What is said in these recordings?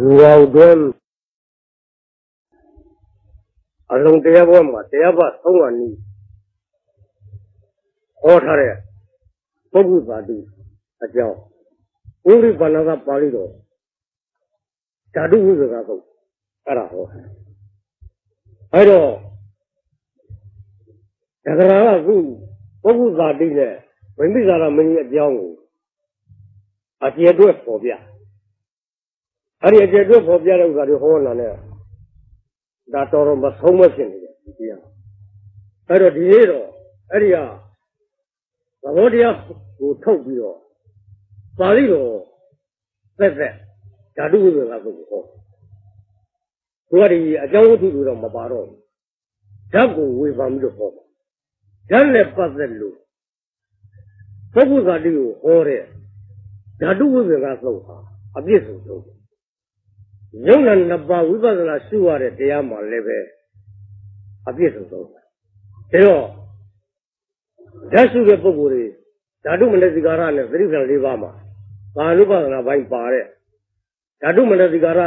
လူအောင်တွဲအလုံးတရားဘောမှာတရားပါသုံးဝနီးဟောထားတဲ့ပုဂ္ဂိုလ်ပါတိအကြောင်းဥရိပဏကပါဠိတော်ဓာတုဝိဇ္ဇကကုတ်အဲ့ဒါဟောအဲ့တော့ဒဂရာကခုပုဂ္ဂိုလ်ပါတိနဲ့ဝိမိသာရမင်းကြီးအကြောင်းကိုအကျေအတွက်ပေါ်ပြ အဲ့ဒီအကျေအတွက်ပေါ်ပြတဲ့ဥစ္စာတွေဟောလာတဲ့ဒါတော်တော်မဆုံးမဖြစ်နေတယ်ဒီတရားအဲ့တော့ဒီနေ့တော့အဲ့ဒီကသဘောတရားကိုထုတ်ပြီးတော့ပါဠိတော်သက်သက်ဓာတုဝိပ္ပကပုဂ္ဂိုလ်ဟောသူကဒီအကြောင်းဝတ္ထုတွေတော့မပါတော့ဘူးဓာတ်ကိုဝေဖန်ပြီးတော့ဟောဓာတ်နဲ့ပတ်သက်လို့ပုဂ္ဂိုလ်ဓာတိကိုဟောတဲ့ဓာတုဝိပ္ပကသုတ်ဟာအပြည့်စုံဆုံး ယုံနာနှစ်ပါးဝိပဿနာရှုရတဲ့တရားမှလည်းပဲအပြည့်စုံဆုံးဒါတော့ဓာတ်ရှုတဲ့ပုဂ္ဂိုလ်တွေဓာတုမနတိကာရနဲ့သတိပ္ပံ၄ပါးမှာဘာနုပါဒနာပိုင်းပါတဲ့ဓာတုမနတိကာရ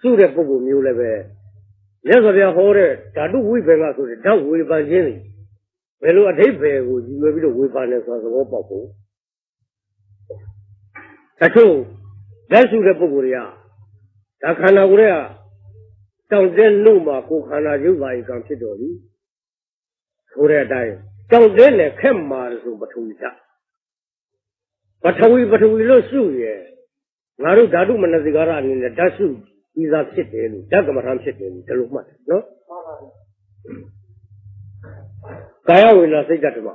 ရှုတဲ့ပုဂ္ဂိုလ်မျိုးလည်းပဲမြတ်စွာဘုရားဟောတဲ့ဓာတုဝိပ္ပကဆိုတဲ့ဓာတ်ဝေဖန်ခြင်းတွေဘယ်လိုအဓိပ္ပာယ်ကိုယူပြီးတော့ဝေဖန်လဲဆိုတာသဘောပေါက်ဖို့တချို့လက်ရှုတဲ့ပုဂ္ဂိုလ်တွေက ဒါခန္ဓာကိုယ်ကတောင့်တဲ့လို့မှာကိုယ်ခန္ဓာရုပ်ပါဤကံဖြစ်တော်ပြီဆိုတဲ့အတိုင်းတောင့်တဲ့နဲ့ခက်မှာဆိုပထဝီချပထဝီပထဝီလို့ရှုရဲ့ငါတို့ဓာတုမနတိကာရအနေနဲ့ဓာတ်ရှုပြီးသားဖြစ်တယ်လို့ဓာတ်ကမ္မထမ်းဖြစ်တယ်လို့ဒီလိုမှတ်တယ်နော်ကာယဝေဒနာစိတ်ဓာတ်ဓမ္မ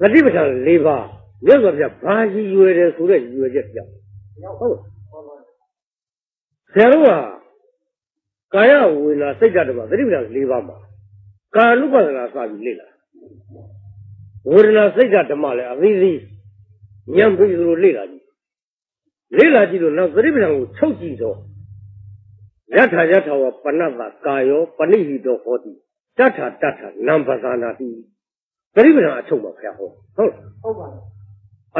သတိပဋ္ဌာန်၄ပါးမြတ်စွာဘုရားဘာကြီးရွယ်တယ်ဆိုတဲ့ရွယ်ချက်ပြောင်းဟုတ် ဆရာတို့ကကာယဝေဒနာစိတ်ဓာတ်ဓမ္မသတိပဋ္ဌာန်၄ပါးမှာကာနုပါဒနာစပြီးလေ့လာဝေဒနာစိတ်ဓာတ်ဓမ္မလည်းအသီးသီးဉာဏ်ပြီးလို့လေ့လာကြည့်လေ့လာကြည့်လို့နောက်သတိပဋ္ဌာန်ကိုချုပ်ကြည့်တော့ယထာယထာဝပဏ္ဏကာယောပဏိဟိတောဟောတိတထတထနံပဇာနာတိသတိပဋ္ဌာန်အချုပ်မှာဖျားဟောဟုတ်ဟုတ်ပါဘူး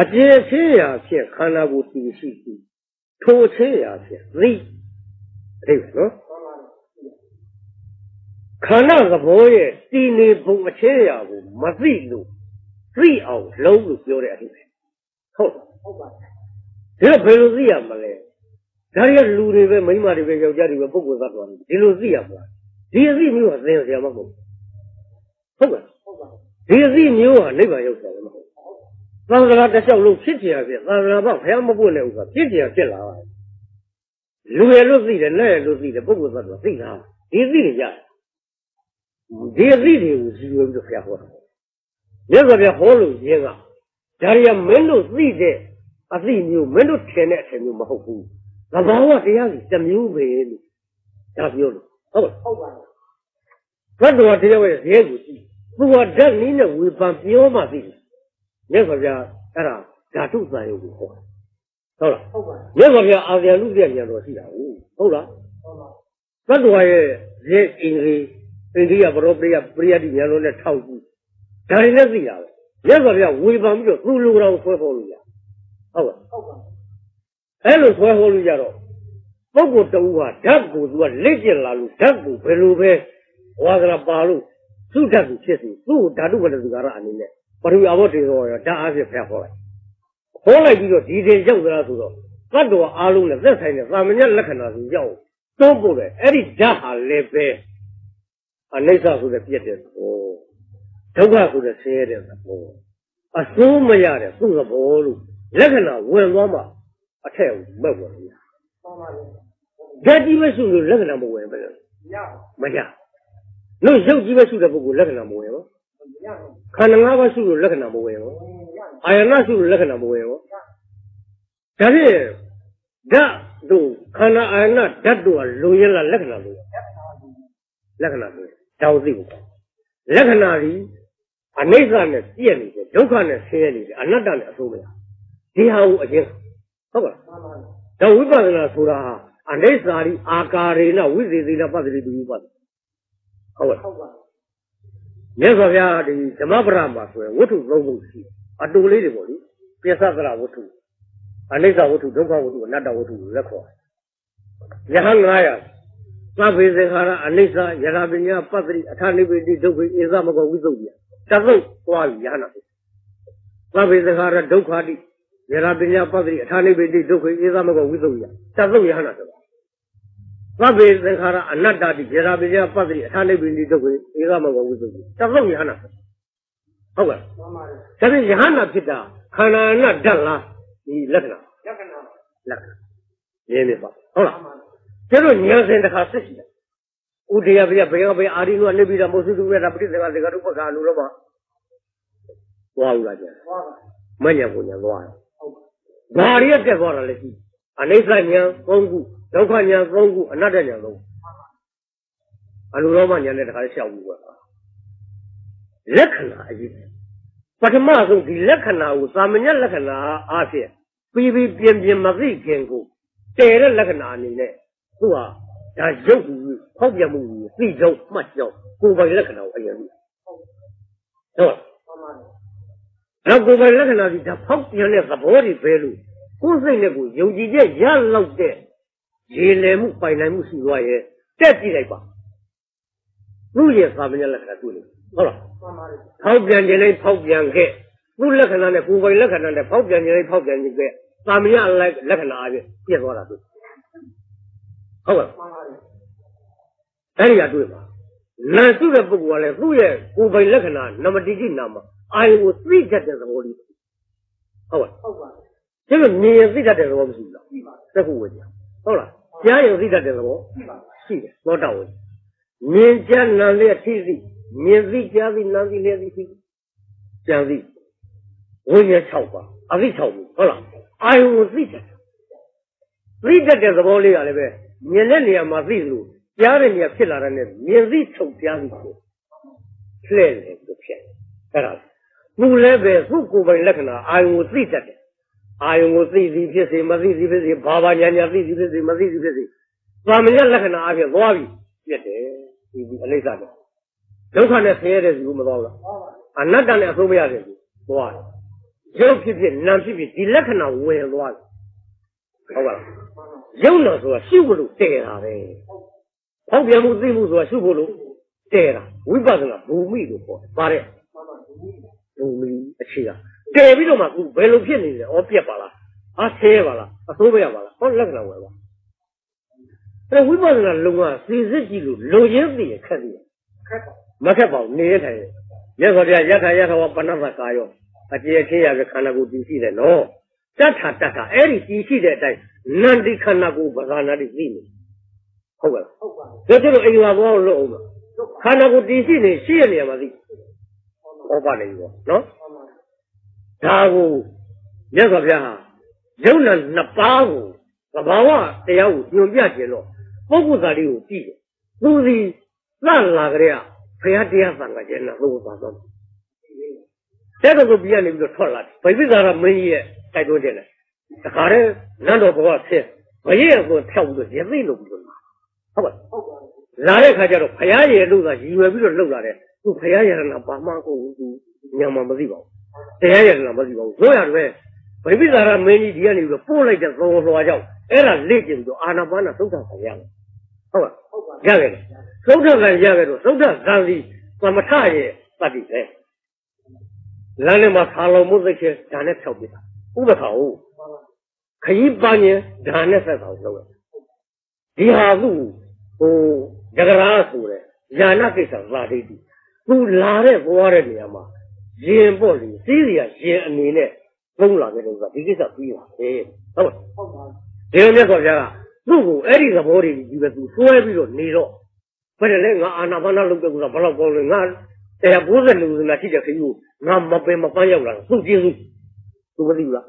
အကျဉ်းချင်းရာဖြင့်ခန္ဓာကိုယ်တည်ရှိသည်ထိုချင်းရာဖြင့်သိ အတိတ်ပဲနော်ခန္ဓာသဘောရဲ့တည်နေပုံအခြေရာကိုမသိလို့သိအောင်လုံးလို့ပြောတဲ့အတိတ်ပဲဟုတ်ဟုတ်ပါဘူးဒါဘယ်လိုသိရမလဲဒါရီကလူတွေပဲမိန်းမတွေပဲယောက်ျားတွေပဲပုဂ္ဂိုလ်သတ္တဝါတွေဒီလိုသိရမလားဒီအသိမျိုးကသင်ရဆရာမဟုတ်ဘူးဟုတ်ပါဟုတ်ပါဒီအသိမျိုးကနိဗ္ဗာန်ရောက်ဆရာမဟုတ်ဘူးသံဃာတစ်လျှောက်လုံးဖြစ်ကြရပြသံဃာဘဘုရားမပွင့်တဲ့ဥစ္စာဖြစ်ကြရဖြစ်လာပါတယ် လူရလို့သိတယ်နဲ့လို့သိတယ်ပုဂ္ဂိုလ်သတ္တဝါသိတာဒီအသိတွေရတယ်ဒီအသိတွေကိုဇီဝပြီးတော့ဘုရားဟောတာမြတ်စွာဘုရားဟောလို့ရင်းကဒါရီကမင်းတို့သိတဲ့အသိမျိုးမင်းတို့ထင်တဲ့အထင်မျိုးမဟုတ်ဘူးသဘာဝတရားကြီးတစ်မျိုးပဲလို့ဒါပြောလို့ဟုတ်ဟုတ်ပါဘူးဘတ်တော်တရားရဲ့ဇဲကိုကြည့်သူကဓာတ်နည်းနဲ့ဝေဖန်ပြောမှသိတယ်မြတ်စွာဘုရားအဲ့ဒါဓာတုသံယုတ်ကိုဟော ဟုတ်လားဟုတ်ပါဘူးမြတ်စွာဘုရားအာဇာနုပြဉာဏ်တော်ရှိတာဟုတ်ဟုတ်လားဟုတ်ပါဘတ်တော်ရဲ့ဇဲအင်္ဂလိအိန္ဒိယဘရောပရိယပရိယတိဉာဏ်တော်နဲ့ထောက်ကြည့်ဒါတွေနဲ့သိတာပဲမြတ်စွာဘုရားဝေဖန်ပြီးတော့သူ့လူတော်ဆွဲဟောလို့ရဟုတ်ပါဟုတ်ပါအဲ့လိုဆွဲဟောလို့ရတော့ပုဂ္ဂိုလ်တူဟာဓာတ်ကိုသူကလက်ကျင်လာလို့ဓာတ်ကိုဘယ်လိုပဲဝါဒနာပါလို့သူ့ဓာတ်ကိုဖြစ်စီသူ့ဓာတုဝတ္တသူကာရအနေနဲ့ပရိယာဘောတေရောဓာတ်အားဖြင့်ဖျက်ခေါ်လိုက် ခေါ်လိုက်ပြီးတော့ဒီတင်ရောက်သလားဆိုတော့သတ္တဝါအားလုံးနဲ့သက်ဆိုင်တဲ့သာမညလက္ခဏာကိုရောက်တွန်းပို့တယ်အဲ့ဒီဓာတ်ဟာလည်းပဲအနိစ္စဆိုတဲ့ပြည့်တဲ့သဘောဒုက္ခဆိုတဲ့ဆင်းရဲတဲ့သဘောအစိုးမရတဲ့သူ့သဘောလို့လက္ခဏာဝင်သွားမှအထက်ကိုမဲ့ဝင်ရမှန်ပါဗျာဓာတ်ကြီးပဲရှုလို့လက္ခဏာမဝင်ပဲမရမရလို့ရုပ်ကြီးပဲရှုတဲ့ပုဂ္ဂိုလ်လက္ခဏာမဝင်ဘူး ခန္ဓာ၅ပါးရှုလို့လက္ခဏာမဝင်ဘူးအာယနာရှုလို့လက္ခဏာမဝင်ဘူးဒါဖြင့်ဓာတ်တို့ခန္ဓာအာယနာဓာတ်တို့ကလိုရလားလက္ခဏာလိုလက္ခဏာလိုတောင်းသိဘူးလက္ခဏာဒီအနိစ္စနဲ့ပြည့်နေတယ်ဒုက္ခနဲ့ဆင်းရဲနေတယ်အနတ္တနဲ့အဆိုးမရဒီဟာကိုအရင်ဟုတ်ပါလားဒါဝိပဿနာဆိုတာဟာအနိစ္စရီအာကာရေနဝိသေသေနပတ္တိတူပတ္တိဟုတ်ပါဟုတ်ပါ မြတ်စွာဘုရားဒီဓမ္မပဒမှာဆိုရင်ဝတ္ထုသုံးခုရှိအတူလေးတွေပေါ့လေပြစ္ဆသရဝတ္ထုအနိစ္စဝတ္ထုဒုက္ခဝတ္ထုအနတ္တဝတ္ထုလက်ခေါ်ယဟန်900သဗ္ဗေသင်္ခါရအနိစ္စယရာပညာပတ္တိအထာနိဗ္ဗိတိဒုက္ခိဧသမကောဝိသုဒ္ဓိယတသုတ်သွားပြီယဟနာသဗ္ဗေသင်္ခါရဒုက္ခတိယရာပညာပတ္တိအထာနိဗ္ဗိတိဒုက္ခိဧသမကောဝိသုဒ္ဓိယတသုတ်ယဟနာဆိုတာ သဗ္ဗေသင်္ခါရအနတ္တတိယရာပညာပတ္တိအထာနိဗ္ဗိတိဒုက္ခိဧသမကောဝိသုဒ္ဓိတသုတ်ယဟနာဟုတ်ကဲ့မှန်ပါတယ်ဒါဖြင့်ယဟနာဖြစ်တာခန္ဓာနဓာတ်လားဒီလက္ခဏာလက္ခဏာလက္ခဏာရင်းနေပါဟုတ်လားကျတော့ဉာဏ်စဉ်တစ်ခါဆက်ရှိတယ်ဥဒယပြဘယ်ကဘယ်အာရိနုကနေပြီးတော့မောစုတုရတာပဋိသင်္ခါသေကရုပ္ပကာလူတော့ပါသွားဦးလားကျသွားပါမညံကိုညံသွားတယ်ဘာရီရက်တက်သွားတာလဲရှိအနိစ္စဉာဏ်၃ခု ဒုက္ခဉာဏ်၃ခုအနတ္တဉာဏ်၃ခုအလူရောမဉာဏ်နဲ့တခါရှောက်ပြီးသွားလက္ခဏာအရေးပထမဆုံးဒီလက္ခဏာကိုသာမညလက္ခဏာအားဖြင့်ပြီးပြီးပြင်းပြင်းမသိခင်ကိုတည်တဲ့လက္ခဏာအနေနဲ့သူဟာဒါရုပ်ကိုဖောက်ပြမှုကိုသိကြောင်းမှတ်ကြောင်းကိုယ်ပိုင်လက္ခဏာကိုအရင်သိဟုတ်အဲ့ကိုယ်ပိုင်လက္ခဏာဒီဒါဖောက်ပြန်တဲ့သဘောတွေပဲလို့ကိုယ်စိတ်နဲ့ကိုယုံကြည်ချက်ရလောက်တဲ့ ရေလည်မှုပိုင်နိုင်မှုရှိသွားရဲ့တက်ကြည့်လိုက်ပါသူ့ရဲ့သာမညလက္ခဏာတွေ့လို့ဟုတ်လားဖောက်ပြန်ခြင်းလေးဖောက်ပြန်ခဲ့သူ့လက္ခဏာနဲ့ကိုယ်ပိုင်လက္ခဏာနဲ့ဖောက်ပြန်ခြင်းလေးဖောက်ပြန်ခြင်းခဲ့သာမညလက္ခဏာအပြင်ပြည့်သွားတာတွေ့ဟုတ်ကဲ့အဲ့ဒီကတွေ့ပါနာစုတဲ့ပုဂ္ဂိုလ်ကလည်းသူ့ရဲ့ကိုယ်ပိုင်လက္ခဏာနမတိတိနာမအာယုကိုသိတတ်တဲ့သဘောလေးဟုတ်ကဲ့ဟုတ်ပါကျတော့မြင်ရသိတတ်တဲ့သဘောမရှိဘူးလားရှိပါသက်ခုဝေကြဟုတ်လား ကြားရင်သိတတ်တဲ့သဘောရှိပါရှိတယ်သောတာဝေမြင်ကြနာလျက်သိသိမြင်သိကြားသိနာသိလျက်သိသိကြံသိဝိညာဉ်6ပါအသိ6ပါဟုတ်လားအာယုကိုသိတတ်သိတတ်တဲ့သဘောလေးကလည်းပဲမြင်တဲ့နေရာမှာသိလို့ကြားတဲ့နေရာဖြစ်လာတဲ့နဲ့မြင်သိချုပ်ကြားသိကိုလှဲ့လေလို့ဖြစ်အဲ့ဒါသူလည်းပဲသူ့ကိုယ်ပိုင်လက္ခဏာအာယုကိုသိတတ်တယ် အာယုကိုသိသည်ဖြစ်စေမသိသည်ဖြစ်စေဘာဘာညာညာသိသည်ဖြစ်စေမသိသည်ဖြစ်စေသာမညလက္ခဏာအဖြစ်သွားပြီပြတ်တယ်ဒီဒီအနိစ္စတော့ဒုက္ခနဲ့ဆင်းရဲတဲ့စီကိုမသွားဘူးလားအနတ္တနဲ့အဆုံးမရတဲ့စီသွားတယ်ရုပ်ဖြစ်ဖြစ်နာမ်ဖြစ်ဖြစ်ဒီလက္ခဏာဝင်သွားတယ်ဟုတ်ပါလားရုပ်တော်ဆိုတာရှုဖို့လို့တည်တာပဲဖောက်ပြန်မှုသိမှုဆိုတာရှုဖို့လို့တည်တာဝိပဿနာဘူမိလို့ခေါ်တယ်ပါတယ်ဘူမိအခြေက တည်ပြီးတော့မှခုဘယ်လိုဖြစ်နေလဲဩပြက်ပါလားအားဆဲပါလားအဆိုးမရပါလားဟောလက္ခဏာဝယ်ပါအဲဝိပဿနာလုံကစီစစ်ကြည့်လို့လုံရင်းသိရခက်သေးတယ်မခက်ပါဘူးနေရထိုင်ရသော်ပြရထရထဝပဏ္ဏကာယောအကျေချင်းရကခန္ဓာကိုယ်တည်ရှိတယ်နော်တတ်တာတတ်တာအဲ့ဒီတည်ရှိတဲ့အတိုင်းနန္တိခန္ဓာကိုယ်ဗဇာနာတိသိနေဟုတ်ကဲ့ဟုတ်ပါဘူးဒါကျတော့အိမ်မှာဘောလို့အောင်ခန္ဓာကိုယ်တည်ရှိနေရှိရနေရမှာသိဟောပါနေပြီပေါ့နော် ဒါကိုမြတ်စွာဘုရားဟာယုံနာနှစ်ပါးကိုသဘာဝတရားကိုညွှန်ပြခြင်းတော့ပုဂ္ဂိုလ်သားလေးကိုကြည့်တယ်သူစီလှလာကြတဲ့ဘုရားတရားသံဃာကျမ်းနာလို့ပါတော့တဲ့ကောပြရနေပြီးတော့ထွက်လာတယ်ဗိပိသာရမင်းကြီးရဲ့တိုက်တွန်းခြင်းနဲ့တခါတည်းနတ်တော်ဘဝဖြစ်မရရဲ့ကိုဖြောက်ပြီးတော့ရသိလို့ပြီးတော့လာဟုတ်ပါဟုတ်ပါလာတဲ့ခါကျတော့ဘုရားရဲ့လို့သာရည်ရွယ်ပြီးတော့လှုပ်လာတယ်သူဘုရားရဲ့ရဏဘာမှကိုသူညံမှာမသိပါဘူး တရားရဲ့ရဏမသိပါဘူးတို့ရတယ်ဗိပိသာရမင်းကြီးဒီကနေပြီးတော့ပို့လိုက်တဲ့သုံးလွှာကြောင့်အဲ့ဒါလေ့ကျင့်ပြီးတော့အာနာပါနာသုဒ္ဓဆံရမယ်ဟုတ်ပါဟုတ်ပါရခဲ့တယ်သုဒ္ဓဆံရခဲ့တော့သုဒ္ဓဆံစီသမထရဲ့တတိပဲလမ်းထဲမှာခါလုံးမှုသိချက်ဒါနဲ့ဖြောက်ပြတာဥပခါဟုတ်ခကြီးပန်းရင်ဒါနဲ့ဆက်ဆောင်လုပ်ရဒီဟာသူ့ဟိုကြကြရာဆိုတဲ့ယာနာကိစ္စလာဒိဋ္ဌိသူလာတဲ့ဘဝတဲ့နေရာမှာ ရင်ပေါ့လေစီးစီရရင်အနေနဲ့သုံးလာခဲ့တယ်ဆိုတာဒီကိစ္စပြီးပါပဲဟုတ်ပါဟုတ်ပါဒီလိုမြတ်စွာဘုရားကသူ့ကိုအဲ့ဒီသဘောတွေကြီးပဲသူစွဲပြီးတော့နေတော့ဘယ်နဲ့လဲငါအာနာပါနာလုပ်တဲ့ကူကဘလောက်ကောင်းလဲငါတရား90လူစနာရှိတဲ့ခရီးကိုငါမပင်မပန်းရောက်လာသူကျေးဇူးသူမသိဘူးလား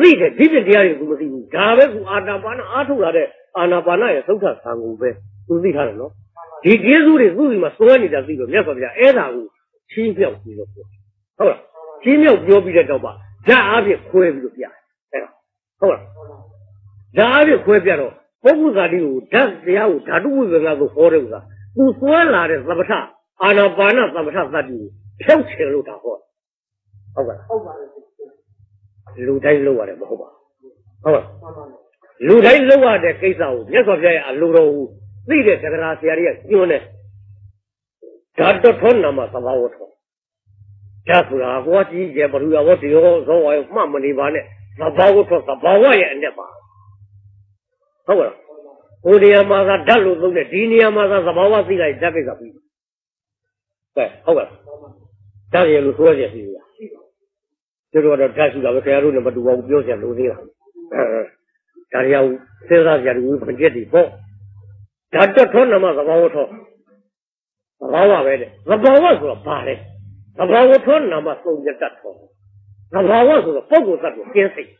သိတယ်ဒီပြတရားတွေသူမသိဘူးဒါပဲကူအာနာပါနာအားထုတ်လာတဲ့အာနာပါနာရဲ့သုဒ္ဓဆံကိုပဲသူသိထားတယ်နော်ဒီကျေးဇူးတွေသူ့ဒီမှာစွဲနေတာသိတော့မြတ်စွာဘုရားအဲ့ဒါကိုချင်းပြောက်ပြီးတော့ပြော ဟုတ်လားချင်းမြောက်ပြောပြီးတဲ့တော့ပါဓာတ်အားဖြင့်ခွဲပြီးတော့ပြတယ်အဲ့ဟုတ်လားဓာတ်အားဖြင့်ခွဲပြတော့ပုဂ္ဂိုလ်သာတိကိုဓာတ်တရားကိုဓာတုဝိပ္ပနာကိုဟောတယ်ဥစ္စာသူစွဲလာတဲ့သမထအာနာပါနသမထသတ္တိကိုဖြောက်ချင်လို့ဒါဟောဟုတ်ကဲ့ဟုတ်ပါဘူးလူတိုင်းလုပ်ရတယ်မဟုတ်ပါဘူးဟုတ်ကဲ့လူတိုင်းလုပ်ရတဲ့ကိစ္စကိုမြတ်စွာဘုရားရဲ့အလိုတော်ကိုသိတဲ့သက္ကရာဆရာကြီးကညွှန်းတယ်ဓာတ်တော်ထောနာမှာသဘာဝ ထောဒါဆိုတာကိုကြည့်ကြဘလူရဘောဒီရောဇောဝါရောမှတ်မနေပါနဲ့သဘာဝထောသဘာဝရဲ့အနဲ့ပါဟုတ်ကဲ့ဟိုနေရာမှာသာဓာတ်လို့သုံးတယ်ဒီနေရာမှာသာသဘာဝသိလိုက်ဓာတ်ကိစ္စပြီးကဲဟုတ်ကဲ့ဓာတ်ရလို့ဆိုရစီရကျတော့တော့ဓာတ်ရှိတာပဲခင်ဗျားတို့နဲ့မတူပါဘူးပြောစရာလိုသေးတာအဲဒါရီအောင်စဉ်းစားကြတယ်ဝိပညက်တွေပေါ့ဓာတ်တော်ထောနာမှာသဘာဝထောသဘာဝပဲတဲ့သဘာဝဆိုတော့ဘာလဲ သဘာဝထောနာမှာသုံးရတတ်ထောသဘာဝဆိုတော့ပုဂ္ဂိုလ်သတ္တဝါကျင်းစိတ်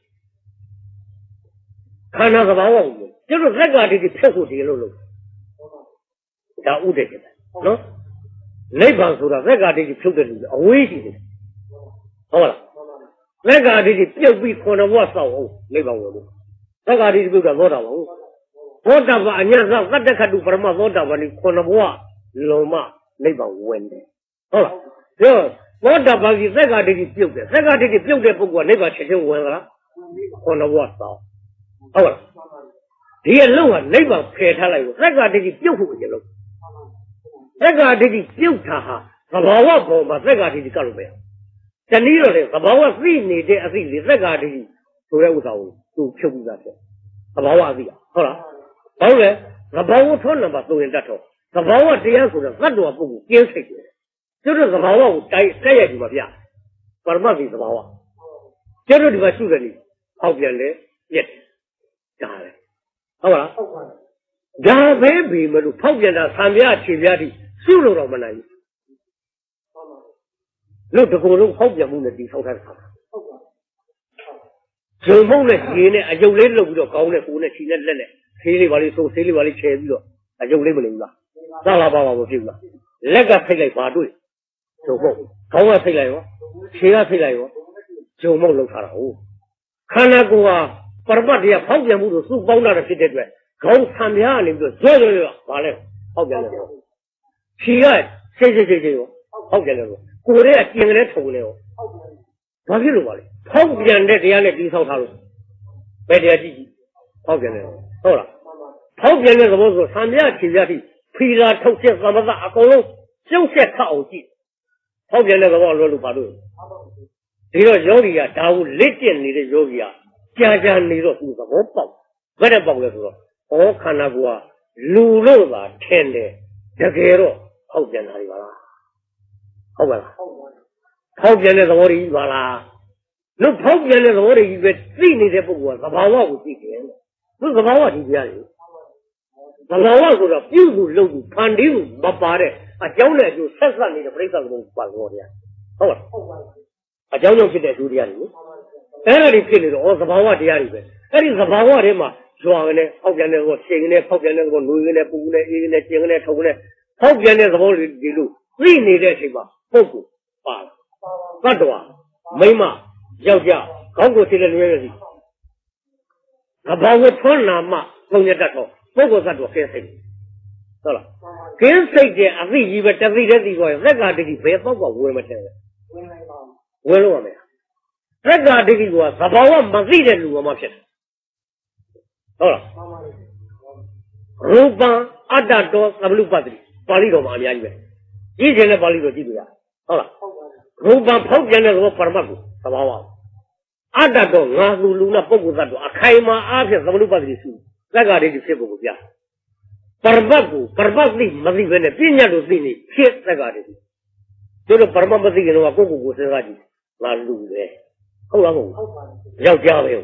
ခန္ဓာသဘာဝကိုကျတော့ဇက်ကတည်းကဖြုတ်ဖို့ဒီလိုလုပ်ဒါဥဒေကျတယ်နော်နိဗ္ဗာန်ဆိုတာဇက်ကတည်းကဖြုတ်တဲ့လူအဝေးရှိတယ်ဟုတ်လားဇက်ကတည်းကပြုတ်ပြီးခုနဘဝစောက်အောင်နိဗ္ဗာန်ဝင်လို့ဇက်ကတည်းကပြုတ်တာသောတာပန်သောတာပန်အညာသောတတ္တခတုပရမသောတာပန်ဒီခုနဘဝလုံးမနိဗ္ဗာန်ဝင်တယ်ဟုတ်လား ပြောသောတာပန်ကြီးဇက်ကတည်းကပြုတ်တယ်ဇက်ကတည်းကပြုတ်တဲ့ပုဂ္ဂိုလ်ကနိဗ္ဗာန်ချက်ချင်းဝင်သလားခုနဘဝစောက်ဟုတ်လားဒီအလုံးကနိဗ္ဗာန်ဖယ်ထားလိုက်လို့သက္ကာတတိပြုတ်ဖို့ကြလို့သက္ကာတတိပြုတ်တာဟာသဘာဝပေါ်မှာသက္ကာတတိကလို့ပဲတနည်းတော့လေသဘာဝသိနေတဲ့အသိလေသက္ကာတတိဆိုတဲ့ဥစ္စာကိုသူဖြုတ်ပြီးသားဖြစ်သဘာဝအသိဟုတ်လားဘာလို့လဲသဘာဝထွန်းနံပါတ်3ရင်တတ်တော့သဘာဝတရားဆိုတော့သတ္တဝါပုဂ္ဂိုလ်ကျင်းစိတ်တယ် ကျတော့သဘာဝကိုတိုက်ဆက်ရဒီမှာဗျပရမတ်ဒီသဘာဝကျတော့ဒီမှာရှုတယ်လေဟောက်ပြန်တယ်ပြက်တယ်ဒါလေဟုတ်လားဟုတ်ပါဒါပဲဘီမလို့ဖောက်ပြန်တာဆံပြခြေပြတိစုလို့တော့မနိုင်ဘူးလို့တကူလုံးဖောက်ပြန်မှုနဲ့ဒီဆောက်ထားတာဟုတ်ပါဂျုံမုံနဲ့ခြေနဲ့အယုတ်လေးလုပ်ပြီးတော့ကောင်းတဲ့ကိုနဲ့ခြေနဲ့လက်နဲ့ဆေးလေးပါလေးသုံးဆေးလေးပါလေးချဲပြီးတော့အယုတ်လေးမနေဘူးလားသာလာပါပါမဖြစ်ဘူးလားလက်ကဖိတ်လိုက်ပါတွေ့ ဂျုံမုံခေါင်းကဖိတ်လိုက်ရောခြေကဖိတ်လိုက်ရောဂျုံမုံလောက်ထားတာဟုတ်ခန္ဓာကိုယ်ဟာပရမတ်တရားဖောက်ပြန်မှုတို့စုပေါင်းတာဖြစ်တဲ့အတွက်ခေါင်းဆံပြားကနေပြီးတော့ဇွဲဇွဲရွဗာလဲဖောက်ပြန်တယ်ဖြီကစိတ်စိတ်စိတ်စိတ်ရောဖောက်ပြန်တယ်ကိုယ်ရဲ့အကျင်ကလေးထုံနေရောဘာဖြစ်လို့ပါလဲဖောက်ပြန်တဲ့တရားနဲ့ပြီးဆောက်ထားလို့ဘယ်တရားကြည့်ကြည့်ဖောက်ပြန်တယ်ဟုတ်လားဖောက်ပြန်တဲ့သဘောဆိုဆံပြားခြေပြားတိဖီလာထုတ်ချက်သမသအကုန်လုံးကျုပ်ဆက်ခအောင်ကြည့် ဖောက်ပြန်တဲ့သဘောလွယ်လို့ပါလို့ဒီတော့ယောဂီကဒါကိုလက်ကျင့်နေတဲ့ယောဂီကကြာကြာနေတော့သူသဘောပေါက်ဘယ်နဲ့ပေါက်လဲဆိုတော့ဩခန္ဓာကိုယ်ကလူလို့သာထင်တယ်တကယ်တော့ဟောက်ပြန်တာဒီပါလားဟုတ်ပါလားဖောက်ပြန်တဲ့သဘောတွေကြီးပါလားလို့ဖောက်ပြန်တဲ့သဘောတွေကြီးပဲသိနေတဲ့ပုဂ္ဂိုလ်ကသဘာဝကိုသိတယ်သူသဘာဝဒီပြရတယ်သဘာဝဆိုတော့ပြုစုလုပ်သူဖန်တီးသူမပါတဲ့ အကြောင်းနဲ့အကျိုးဆက်ဆက်နေတဲ့ပြိဿကဘုံပါလို့တရားဟုတ်ပါဟုတ်ပါအကြောင်းကြောင့်ဖြစ်တဲ့အကျိုးတရားတွေအဲ့ဒါတွေဖြစ်နေတော့ဩသဘာဝတရားတွေပဲအဲ့ဒီသဘာဝတွေမှာရွာကနေဖောက်ပြန်တဲ့ကောချိန်ကနေဖောက်ပြန်တဲ့ကောလူကနေပူကနေအေးကနေကျင်ကနေထုံကနေဖောက်ပြန်တဲ့သဘောတွေဒီလိုသိနေတဲ့အချိန်မှာပုဂ္ဂိုလ်ပါသတ္တဝါမိမယောက်ျားခေါင်းကိုသိတဲ့လူရဲ့စီသဘာဝထွန်းနာမှပုံရတတ်တော့ပုဂ္ဂိုလ်သတ္တဝါကင်းစိတ် ဟုတ်လားကင်းစိတ်တဲ့အသိကြီးပဲတသိတဲ့သိကောရင်သက်္ကာတတိဘယ်တော့ကဝယ်မထင်လဲဝင်နိုင်ပါဘူးဝင်လို့ရမယ်သက်္ကာဒိဋ္ဌိကသဘာဝမသိတဲ့လူမှဖြစ်တယ်ဟုတ်လားရူပံအတ္တတောသဗ္ဗလုပတ္တိပါဠိတော်မှာအများကြီးပဲကြည့်ခြင်းနဲ့ပါဠိတော်ကြည့်လို့ရဟုတ်လားရူပံဖောက်ပြန်တဲ့သဘောပရမတ်ကိုသဘာဝအတ္တတောငါလူလူနာပုဂ္ဂိုလ်သတ္တအခိုင်မာအားဖြင့်သဗ္ဗလုပတ္တိရှိသက်္ကာဒိဋ္ဌိဖြစ်ဖို့ကိုပြပရမတ်ကိုပရမတ်သိ မသိပဲနဲ့ပြညာတို့သိနေဖြစ်သက်္ကာဒိဋ္ဌိတို့ပရမတ်မသိခင်တော့ကိုယ့်ကိုယ်ကိုစဉ်းစားကြည့်ငါလူပဲဟုတ်လားမဟုတ်ဘူးယောက်ျားပဲအဲ့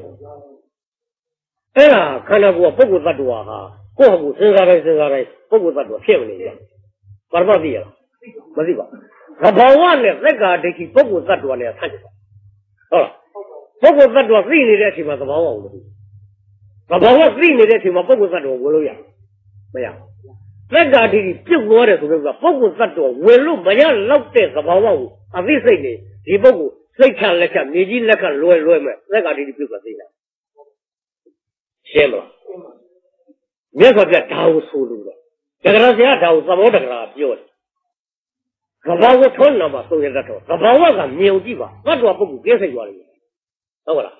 ဒါခန္ဓာကိုယ်ကပုဂ္ဂိုလ်တ attva ဟာကိုယ့်ဟာကိုယ်စဉ်းစားတိုင်းစဉ်းစားတိုင်းပုဂ္ဂိုလ်တ attva ဖြစ်နေတယ်ပရမတ်သိရလားမသိပါဘူးသဘောဝနဲ့သက္ကာဒိဋ္ဌိပုဂ္ဂိုလ်တ attva နဲ့ဆန့်ကျင်ပါဟုတ်လားပုဂ္ဂိုလ်တ attva သိနေတဲ့အချိန်မှာသဘောဝကိုမသိသဘောဝသိနေတဲ့အချိန်မှာပုဂ္ဂိုလ်တ attva ဝင်လို့ရ မရသက္ကာဒိဋ္ဌိပြုတ်သွားတယ်ဆိုတော့ပုဂ္ဂိုလ်တ attva ဝင်လို့မရလောက်တဲ့သဘောဝကိုအသိစိတ်နေဒီပုဂ္ဂိုလ်စိတ်ချလက်ချမြေကြီးလက်ကလွယ်လွယ်မဲ့သက္ကာတိပြုတ်ပါသိလားရှင်းမလားမြတ်စွာဘုရားဒါကိုဆိုလို့တော့တက္ကရာဆရာဒါကိုသဘောတက္ကရာပြောတယ်ကဘာဝထွန်းနာမှာသုံးရတတ်တော့ကဘာဝကမြင်ကြည့်ပါဘတ်တော်ပုဂ္ဂိုလ်ကျဲစိတ်သွားလိမ့်မယ်ဟုတ်ကလား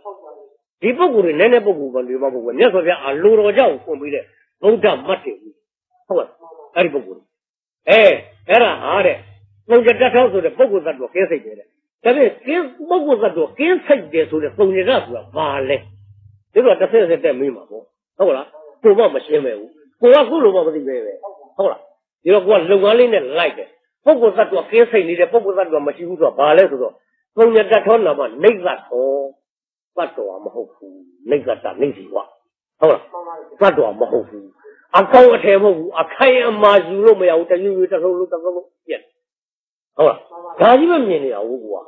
ဒီပုဂ္ဂိုလ်တွေနည်းနည်းပုဂ္ဂိုလ်ပဲတွေမပုဂ္ဂိုလ်မြတ်စွာဘုရားအလိုတော်ကြောင့်ဖွင့်ပြီးတဲ့ ဗုဒ္ဓမတ်တွေဟုတ်လားအဲ့ဒီပုဂ္ဂိုလ်အဲအဲ့ဒါဟာတဲ့ပုံကြတတ်ထောက်ဆိုတဲ့ပုဂ္ဂိုလ်သတ္တဝါကင်းစိတ်တယ်တဲ့ဒါပေမဲ့ကင်းပုဂ္ဂိုလ်သတ္တဝါကင်းစိတ်တယ်ဆိုတဲ့ပုံကြတတ်ဆိုတာဘာလဲဒီတော့တစ်ဆက်ဆက်တက်မေးမှာပေါ့ဟုတ်လားကိုမမရှင်းပဲဘူးကိုကခုလိုမှမသိပဲပဲဟုတ်လားဒီတော့ကိုကလုပ်ငန်းလေးနဲ့လိုက်တယ်ပုဂ္ဂိုလ်သတ္တဝါကင်းစိတ်နေတဲ့ပုဂ္ဂိုလ်သတ္တဝါမရှိဘူးဆိုတာဘာလဲဆိုတော့ပုံကြတတ်ထောနာမှာနေသတ်ထောသတ္တဝါမဟုတ်ဘူးနေသတ်တာနေစီဝ ဟုတ်လားသတ္တဝါမဟုတ်ဘူးအကောင့်အထည်မဟုတ်ဘူးအခိုင်အမာယူလို့မရဘူးတယူယူတစ်လုံးလုံးတစ်လုံးလုံးပြက်ဟုတ်လားဒါကြီးမမြင်နေရဘူးကွာ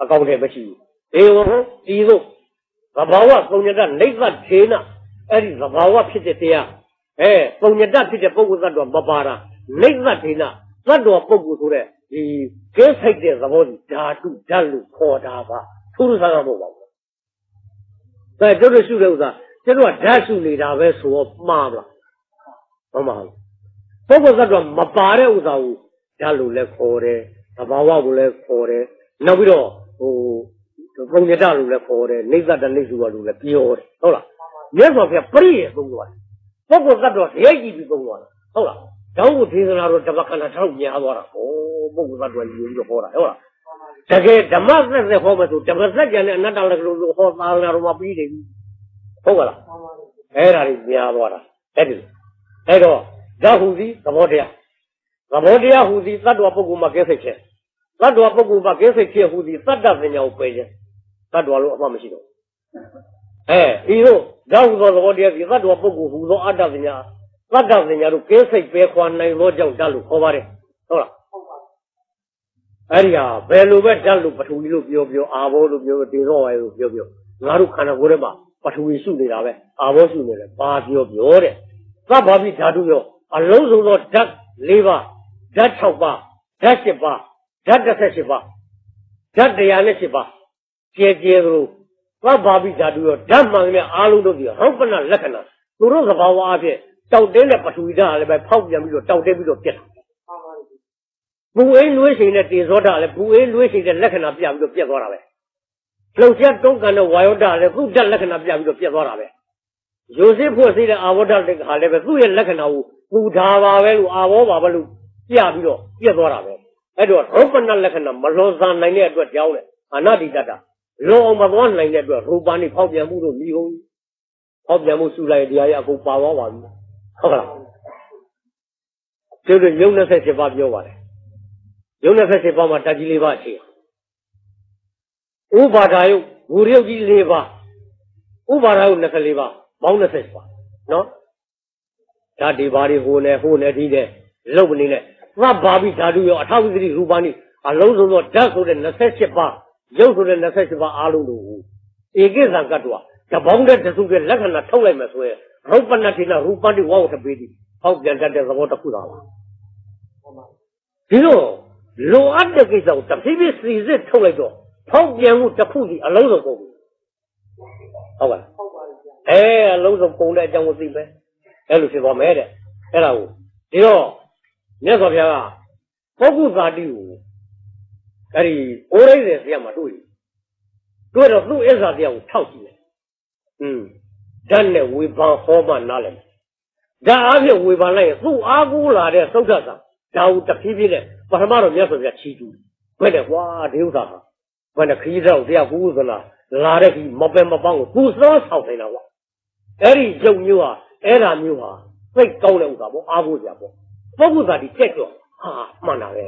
အကောင့်အထည်မရှိဘူးအေဝဟောဒီသို့သဘာဝပုံညတနေသထေနအဲ့ဒီသဘာဝဖြစ်တဲ့တရားအဲပုံညတဖြစ်တဲ့ပုဂ္ဂိုလ်သတ္တဝါမပါတာနေသထေနသတ္တဝါပုဂ္ဂိုလ်ဆိုတဲ့ဒီကဲဆိုင်တဲ့သဘောကြီးဓာတုဓာတ်လို့ခေါ်တာပါသူတို့စားကမဟုတ်ပါဘူးဒါတို့တို့ရှုတဲ့ဥစ္စာ ကျတို့ကဓာတ်ရှုနေတာပဲဆိုတော့မှားပါမမှန်ဘူးပုဂ္ဂိုလ်သတ္တဝါမပါတဲ့ဥစ္စာကိုဓာတ်လို့လည်းခေါ်တယ်သဘာဝကိုလည်းခေါ်တယ်နောက်ပြီးတော့ဟိုပုံညတလို့လည်းခေါ်တယ်နေသတ္တနေစုရလို့လည်းပြောတယ်ဟုတ်လားမြတ်စွာဘုရားပရိယေသုံးသွားတယ်ပုဂ္ဂိုလ်သတ္တဝါရိုက်ကြည့်ပြီးသုံးသွားတယ်ဟုတ်လားတောင်းကိုဒေသနာတော့တပတ်ခဏထောက်များသွားတာဟောပုဂ္ဂိုလ်သတ္တဝါယူပြီးတော့ဟောတာဟုတ်လားတကယ်ဓမ္မသက်သက်ဟောမယ်ဆိုဓမ္မသက်ကြံတဲ့အနတ္တလည်းလို့ဟောသာလနာတော်မှာပြီးနေပြီ ဟုတ်ကလားအဲ့ဒါကြီးများသွားတာအဲ့ဒီအဲ့တော့ဓာဟုစီသဘောတရားသဘောတရားဟူစီသတ္တဝါပုဂ္ဂိုလ်မှာကဲစိတ်ချက်သတ္တဝါပုဂ္ဂိုလ်မှာကဲစိတ်ချက်ဟူစီသတ္တပညာကိုပယ်ခြင်းသတ္တဝါလို့အမှမရှိတော့အဲဒီတော့ဓာဟုသောသဘောတရားဒီသတ္တဝါပုဂ္ဂိုလ်ဟူသောအတ္တပညာသတ္တပညာတို့ကဲစိတ်ပဲခွာနိုင်သောကြောင့်ဓာတ်လို့ခေါ်ပါတယ်ဟုတ်လားအဲ့ဒီဟာဘယ်လိုပဲဓာတ်လို့ပထဝီလို့ပြောပြောအာဘောလို့ပြောဒေသောဝါယလို့ပြောပြောငါတို့ခန္ဓာကိုယ်ထဲမှာ ပထဝီစုနေတာပဲအာဘောစုနေတယ်ဘာပြောပြောတဲ့သဗ္ဗဗိဓာတုရောအလုံးစုံသောဓာတ်၄ပါးဓာတ်၆ပါးဓာတ်၈ပါးဓာတ်၁၈ပါးဓာတ်108ပါးကျဲကျဲသလိုသဗ္ဗဗိဓာတုရောဓာတ်မှန်တဲ့အားလုံးတို့ဒီဟောပနလက္ခဏာသူတို့သဘာဝအဖြစ်တောက်တင်းတဲ့ပထဝီဓာတ်လည်းပဲဖောက်ပြန်ပြီးတော့တောက်တင်းပြီးတော့ပြက်တာပူအေးလွေးချိန်နဲ့တေဇောဓာတ်လည်းပူအေးလွေးချိန်တဲ့လက္ခဏာပြပြီးတော့ပြက်သွားတာပဲ လှုပ်ရှားတုံးကန်တဲ့ဝါယောဓာတ်လည်းသူ့ဓာတ်လက္ခဏာပြပြီးတော့ပြက်သွားတာပဲယိုစစ်ဖွဲ့စည်းတဲ့အာဝဒတဲ့ဟာလည်းပဲသူ့ရဲ့လက္ခဏာကိုပူဓာပါပဲလို့အာဘောပါပဲလို့ပြပြီးတော့ပြက်သွားတာပဲအဲ့တော့ရုပ်ပနလက္ခဏာမလွန်ဆန်နိုင်တဲ့အတွက်ကြောင်းတယ်အနာတိတတလွန်အောင်မသွားနိုင်တဲ့အတွက်ရူပန်နေဖောက်ပြန်မှုတို့မိဟုတ်ဖောက်ပြန်မှုစုလိုက်တရားရအကုန်ပါသွားပါပြီဟုတ်ကလားကျုပ်တို့ယုံ27ပါးပြောပါတယ်ယုံ27ပါးမှာတကြီးလေးပါရှိ ဥပါဒာယုဝူရုပ်ကြီး၄ပါးဥပါဒာယု24ပါးပေါင်း20ပါနော်ဓာတ်ဒီဘာတွေဟိုနဲ့ဟိုနဲ့ဒီနဲ့လုတ်နေနဲ့သဗ္ဗာပိဓာတုရောအထောက်ဝိသတိရူပနိအလုံးစုံသောဓာတ်ဆိုတဲ့28ပါးရုပ်ဆိုတဲ့28ပါးအားလုံးတို့ဧကိဇံကတ္တဝတပေါင်းတဲ့တစုတဲ့လက္ခဏာထုတ်လိုက်မယ်ဆိုရင်ရုပ်ပဏ္ဏတိနရူပတိဝါဝတပေတိဟောက်ပြန်တတ်တဲ့သဘောတစ်ခုသာပါဒီလိုလိုအပ်တဲ့ကိစ္စကိုတဖြည်းဖြည်းစီစစ်ထုတ်လိုက်တော့ ဖောက်ပြန်မှုတစ်ခုစီအလုံးစုံကုန်ပြီဟုတ်ပါလားအဲအလုံးစုံပုံတဲ့အကြောင်းကိုသိပဲအဲ့လိုဖြစ်သွားမယ်တဲ့အဲ့ဒါကိုဒီတော့မြတ်စွာဘုရားကပုဂ္ဂုဇာတိကိုအဲ့ဒီအိုးရိတ်တဲ့ဆရာမှာတွေ့တွေ့တော့သူ့အစ္စာတရားကိုထောက်ကြည့်တယ်อืมဓာတ်နဲ့ဝေဘာဟောမှနားလည်ဓာတ်အားဖြင့်ဝေဘာလိုက်ရင်သူ့အားကိုးလာတဲ့သုဒ္ဓဆာဒါကိုတဖြည်းဖြည်းနဲ့ပထမတော့မြတ်စွာဘုရားချီးကျူးဘယ်နဲ့ကွာဒီဥစ္စာဟာ ဘယ်နဲ့ခရီးတော့တရားကူးသလားလာတဲ့ခီမပဲမပေါင်းကိုသူစောဆောင်နေတာကွာအဲ့ဒီကြုံမျိုးဟာအဲ့ဒါမျိုးဟာသိကောင်းတဲ့ဥစ္စာပေါ့အားကိုးကြပေါ့ပုဂ္ဂိုလ်သာဒီကြက်ကြောဟာမှန်တာပဲ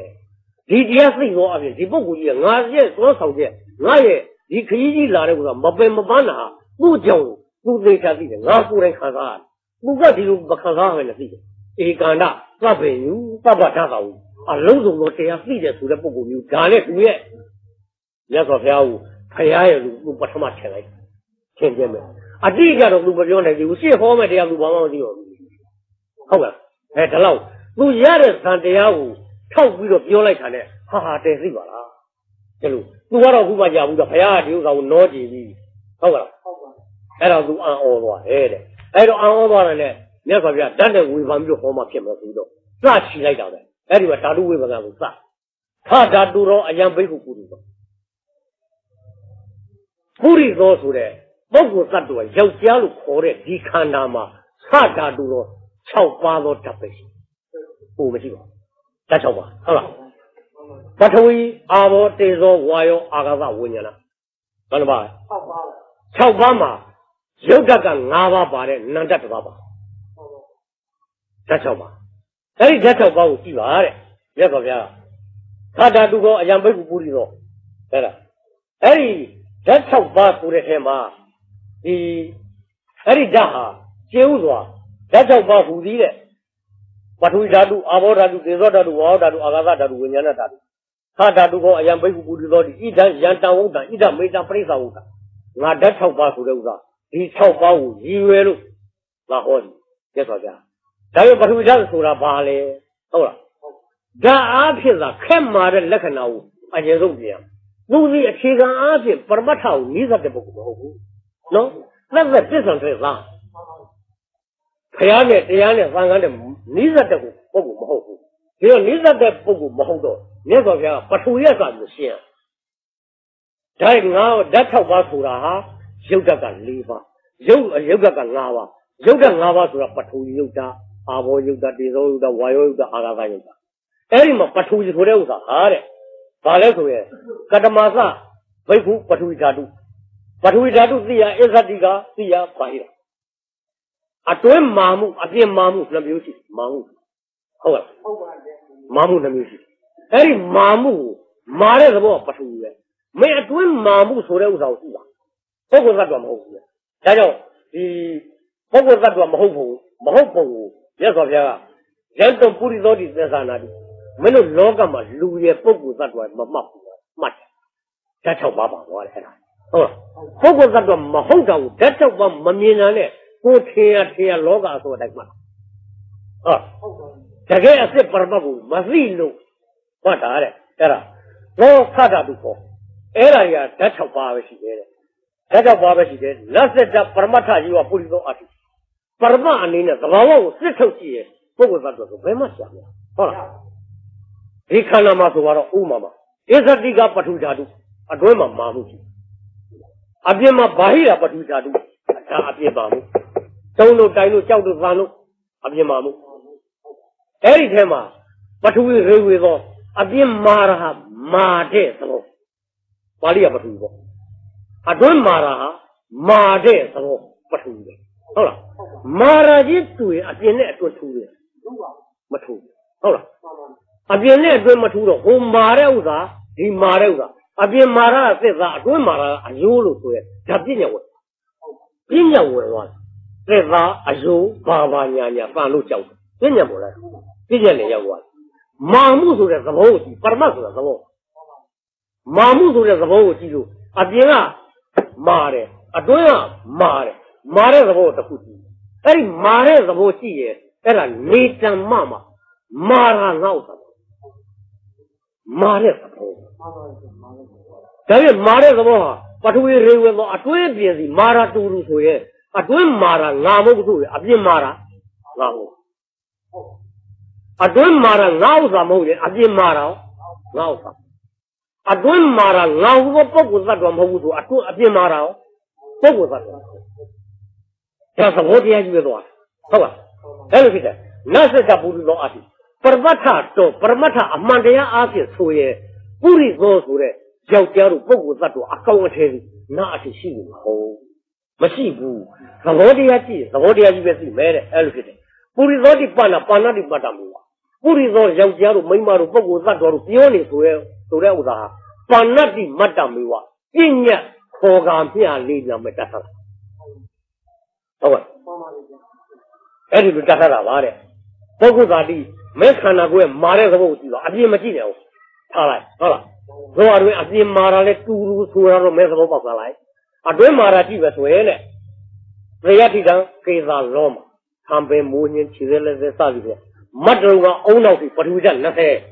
ဒီတရားသိသောအပြင်ဒီပုဂ္ဂိုလ်ကြီးကငါရဲ့သောဆောင်ချက်ငါရဲ့ဒီခရီးကြီးလာတဲ့ဥစ္စာမပင်မပန်းတာသူ့ကြောင့်သူ့သိချာသိတယ်ငါကိုယ်တိုင်ခံစားရတယ်သူကဒီလိုမခံစားရမယ်လည်းသိတယ်ဧကန္တသဗ္ဗေယုသဗ္ဗဓာတ်တော်အလုံးစုံသောတရားသိတယ်ဆိုတဲ့ပုဂ္ဂိုလ်မျိုးဒါနဲ့သူရဲ့ မြတ်စွာဘုရားကိုဖရာရဲ့လူပထမထင်လိုက်ထင်ပြမယ်အတိအကျတော့သူမပြောနိုင်ဘူးရှေ့ဟောမဲ့တရားသူဘာမှမသိတော့ဘူးဟုတ်ကဲ့အဲဒါလောက်သူရတဲ့သံတရားကိုထောက်ပြီးတော့ပြောလိုက်တာနဲ့ဟာဟာတယ်သိပါလားကျလို့သူကတော့ခုမှကြာဘူးတော့ဘုရားကဒီဥစ္စာကိုနောကြည့်ပြီးဟုတ်ကဲ့ဟုတ်ပါအဲ့တော့သူအံ့ဩသွားတယ်တဲ့အဲ့တော့အံ့ဩသွားတယ်နဲ့မြတ်စွာဘုရားတတ်တဲ့ဝေဖန်ပြီးတော့ဟောမှဖြစ်မယ်ဆိုတော့စချီလိုက်တာပဲအဲ့ဒီမှာဓာတုဝေဖန်ကကိုစထဓာတုရောအယံဘိက္ခုပုရိသော ပုရိသောဆိုတဲ့ပုဂ္ဂိုလ်သတ္တဝါယောက်ျားလို့ခေါ်တဲ့ဒီခန္ဓာမှာသဓာတုတော့6ပါးသောဓာတ်ပဲရှိဟိုမရှိပါဘူးဓာတ်6ပါးဟုတ်လားပထဝီအာဘောတေဇောဝါယောအာဂါသဝိညာဏဘယ်နှပါး6ပါး6ပါးမှာယုတ်ဓာတ်က5ပါးပါတယ်နန္တတစ်ပါးပါဓာတ်6ပါးအဲ့ဒီဓာတ်6ပါးကိုကြည့်ပါတဲ့မြတ်စွာဘုရားခန္ဓာတုကောအယံဘိက္ခုပူရိသောအဲ့ဒါအဲ့ဒီ ဓာတ်6ပါးဆိုတဲ့ထဲမှာဒီအဲ့ဒီဓာတ်ဟာကျေဥစွာဓာတ်6ပါးဟူသည်တဲ့ပထဝီဓာတုအာဘောဓာတုသေဇောဓာတုဝါဟောဓာတုအာဂါသဓာတုဝိညာဏဓာတုခဓာတုကောအယံဘိက္ခုပူရိသောဒီဣဒံယံတံဝုဒ္ဒံဣဒမေတံပရိစ္ဆာဝုဒ္ဒံငါဓာတ်6ပါးဆိုတဲ့ဥစ္စာဒီ6ပါးကိုရည်ရွယ်လို့ငါဟောတယ်ကျက်စွာဗျာဒါပေမဲ့ပထဝီဓာတ်ဆိုတာဘာလဲဟုတ်လားဓာတ်အားဖြင့်သာခက်မာတဲ့လက္ခဏာကိုအကျဉ်းဆုံးပြန် သူဒီအခြေခံအားဖြင့်ပရမတ္ထကိုနိစ္စတဲ့ပုဂ္ဂိုလ်မဟုတ်ဘူးနော်သက်သက်ပြစ္ဆံတဲ့သားဖယားနဲ့တရားနဲ့သံဃာနဲ့နိစ္စတဲ့ပုဂ္ဂိုလ်မဟုတ်ဘူးဒီတော့နိစ္စတဲ့ပုဂ္ဂိုလ်မဟုတ်တော့မြတ်စွာဘုရားကပထဝီရဆိုလို့ရှင်းဒါငါဓာတ်၆ပါးဆိုတာဟာရုပ်ဓာတ်က၄ပါးရုပ်ရုပ်ဓာတ်က၅ပါးရုပ်ဓာတ်၅ပါးဆိုတာပထဝီရုပ်ဓာတ်အာဘောယုတ်တာတေဇောယုတ်တာဝါယောယုတ်တာအာဂါသယုတ်တာအဲ့ဒီမှာပထဝီဆိုတဲ့ဥစ္စာဟာတဲ့ ဘာလဲဆိုရင်ကတမသဘိက္ခုပထဝီဓာတုပထဝီဓာတုသိရအစ္ဆတိကသိရပါဟိတာအတွင်းမာမှုအပြင်မာမှုနှမျိုးရှိမာမှုဟုတ်ကဲ့ဟုတ်ပါတယ်မာမှုနှမျိုးရှိအဲ့ဒီမာမှုမာတဲ့သဘောကပထဝီပဲမင်းအတွင်းမာမှုဆိုတဲ့ဥစ္စာကိုသိပါပုဂ္ဂိုလ်သတ္တဝါမဟုတ်ဘူးလေဒါကြောင့်ဒီပုဂ္ဂိုလ်သတ္တဝါမဟုတ်ဘူးမဟုတ်ပုံကိုမြတ်စွာဘုရားကရန်တုံပုရိသောတိသစ္စာနာတိ မင်းတို့လောကမှာလူရဲ့ပုဂ္ဂိုလ်သတ္တဝါမမှတ်ဘူးမှတ်ဓာတ်၆ပါးပါသွားတယ်အဲ့ဒါဟုတ်လားပုဂ္ဂိုလ်သတ္တဝါမဟုတ်တာကိုဓာတ်၆ပါးမမြင်တာနဲ့ကိုထင်ရထင်ရလောကအစိုးအတိုင်းမှတ်ဟုတ်တကယ်အစ်စ်ပရမတ်ကိုမသိလို့မှတ်တာတဲ့အဲ့ဒါဘောခတာတုခေါ်အဲ့ဒါကြီးကဓာတ်၆ပါးပဲရှိသေးတယ်ဓာတ်၆ပါးပဲရှိသေးတယ်လက်ဆက်ဓာတ်ပရမတ်ထကြီးကပုရိသောအတိပရမတ်အနေနဲ့သဘာဝကိုစစ်ထုတ်ကြည့်ရင်ပုဂ္ဂိုလ်သတ္တဝါဆိုဘယ်မှရှာမလဲဟုတ်လား ဒီခန္ဓာမှာဆိုတော့ဥမာမှာအစ္ဆတိကပထုဓာတုအတွင်းမှာမာမှုရှိအပြင်မှာဘာဟိရာပထုဓာတုဒါအပြင်ပါမှုတုံးတို့တိုင်းတို့ကြောက်တို့သံတို့အပြင်မှာမှုအဲ့ဒီထဲမှာပထဝီရေဝေသောအပြင်မာရဟာမာတဲ့သဘောပါဠိကပထဝီပေါ့အတွင်းမာရဟာမာတဲ့သဘောပထဝီပဲဟုတ်လားမာရာကြီးတူရင်အပြင်နဲ့အတွင်းထူတယ်မထူဟုတ်လား အပြင်နဲ့အတွင်းမထူတော့ဟိုမာတဲ့ဥစ္စာဒီမာတဲ့ဥစ္စာအပြင်မာရအသစ်သားအတွင်းမာရအယိုးလို့ဆိုရဲဒါပြည့်ညက်ဝင်ပြည့်ညက်ဝင်သွားသစ်သားအယိုးဘာဘာညာညာပန်လို့ကြောက်ပြည့်ညက်ပေါ်လာပြည့်ညက်နေရောက်သွားမာမှုဆိုတဲ့သဘောကိုကြည့်ပရမတ်ဆိုတဲ့သဘောမာမှုဆိုတဲ့သဘောကိုကြည့်လို့အပြင်ကမာတယ်အတွင်းကမာတယ်မာတဲ့သဘောတစ်ခုကြည့်အဲ့ဒီမာတဲ့သဘောကြည့်ရဲ့အဲ့ဒါနေတံမမှာမာရာငေါ့တာ မာတဲ့သဘောဒါပြန်မာတဲ့သဘောဟာပထဝီရေဝေသောအတွင်းပြင်စီမာရာတူလူဆိုရဲ့အတွင်းမာရာငါမဟုတ်ဘူးအပြင်မာရာငါဟုတ်အတွင်းမာရာငါဥစ္စာမဟုတ်ရင်အပြင်မာရာငါဥစ္စာအတွင်းမာရာငါဟုပုဂ္ဂိုလ်သတ္တဝါမဟုတ်ဘူးဆိုအတွင်းအပြင်မာရာပုဂ္ဂိုလ်သတ္တဝါဒါသဘောတရားကြီးပဲတော့ဟုတ်ပါအဲ့လိုဖြစ်တယ်နတ်စကပုရိသောအတိ ပရမတ္ထတော့ပရမတ္ထအမှန်တရားအားဖြင့်ဆိုရဲပုရိသောဆိုတဲ့ယောက်ျားတို့ပုဂ္ဂိုလ်သတ္တဝါအကောင်အထည်နာအထိရှိလို့မဟုတ်မရှိဘူးသဘောတရားကြည့်သဘောတရားကြီးပဲသိမဲတဲ့အဲ့လိုဖြစ်တယ်ပုရိသောတိပဏပါဏတိပတ္တမူပါပုရိသောယောက်ျားတို့မိန်းမတို့ပုဂ္ဂိုလ်သတ္တဝါတို့ပြောနေဆိုရဲဆိုတဲ့ဥစ္စာပါဏတိမတ္တမေဝပြညတ်ခေါ်ကမျှလေးညာမဲ့တတ်တာဟုတ်ကဲ့အဲ့ဒီလိုတတ်တာပါတဲ့ပုဂ္ဂိုလ်သာတိ မဲခန္ဓာကိုယ်မာတဲ့သဘောကိုကြည့်တော့အပြင်မကြည့်နဲ့ဟုတ်ထားလိုက်ဟုတ်လားဇောအတွင်းအပြင်မာတာလဲတူတူဆိုတာတော့မဲသဘောပေါက်သွားလိုက်အတွင်းမာတာကြည့်ပဲဆိုရဲတဲ့သေယတိတံကေသာလောမှာခံပင်မိုးညင်းခြေသေးလက်သေးစသည်ဖြင့်မတ်တုံကအုံနောက်ပြီးပထဝီဓာတ်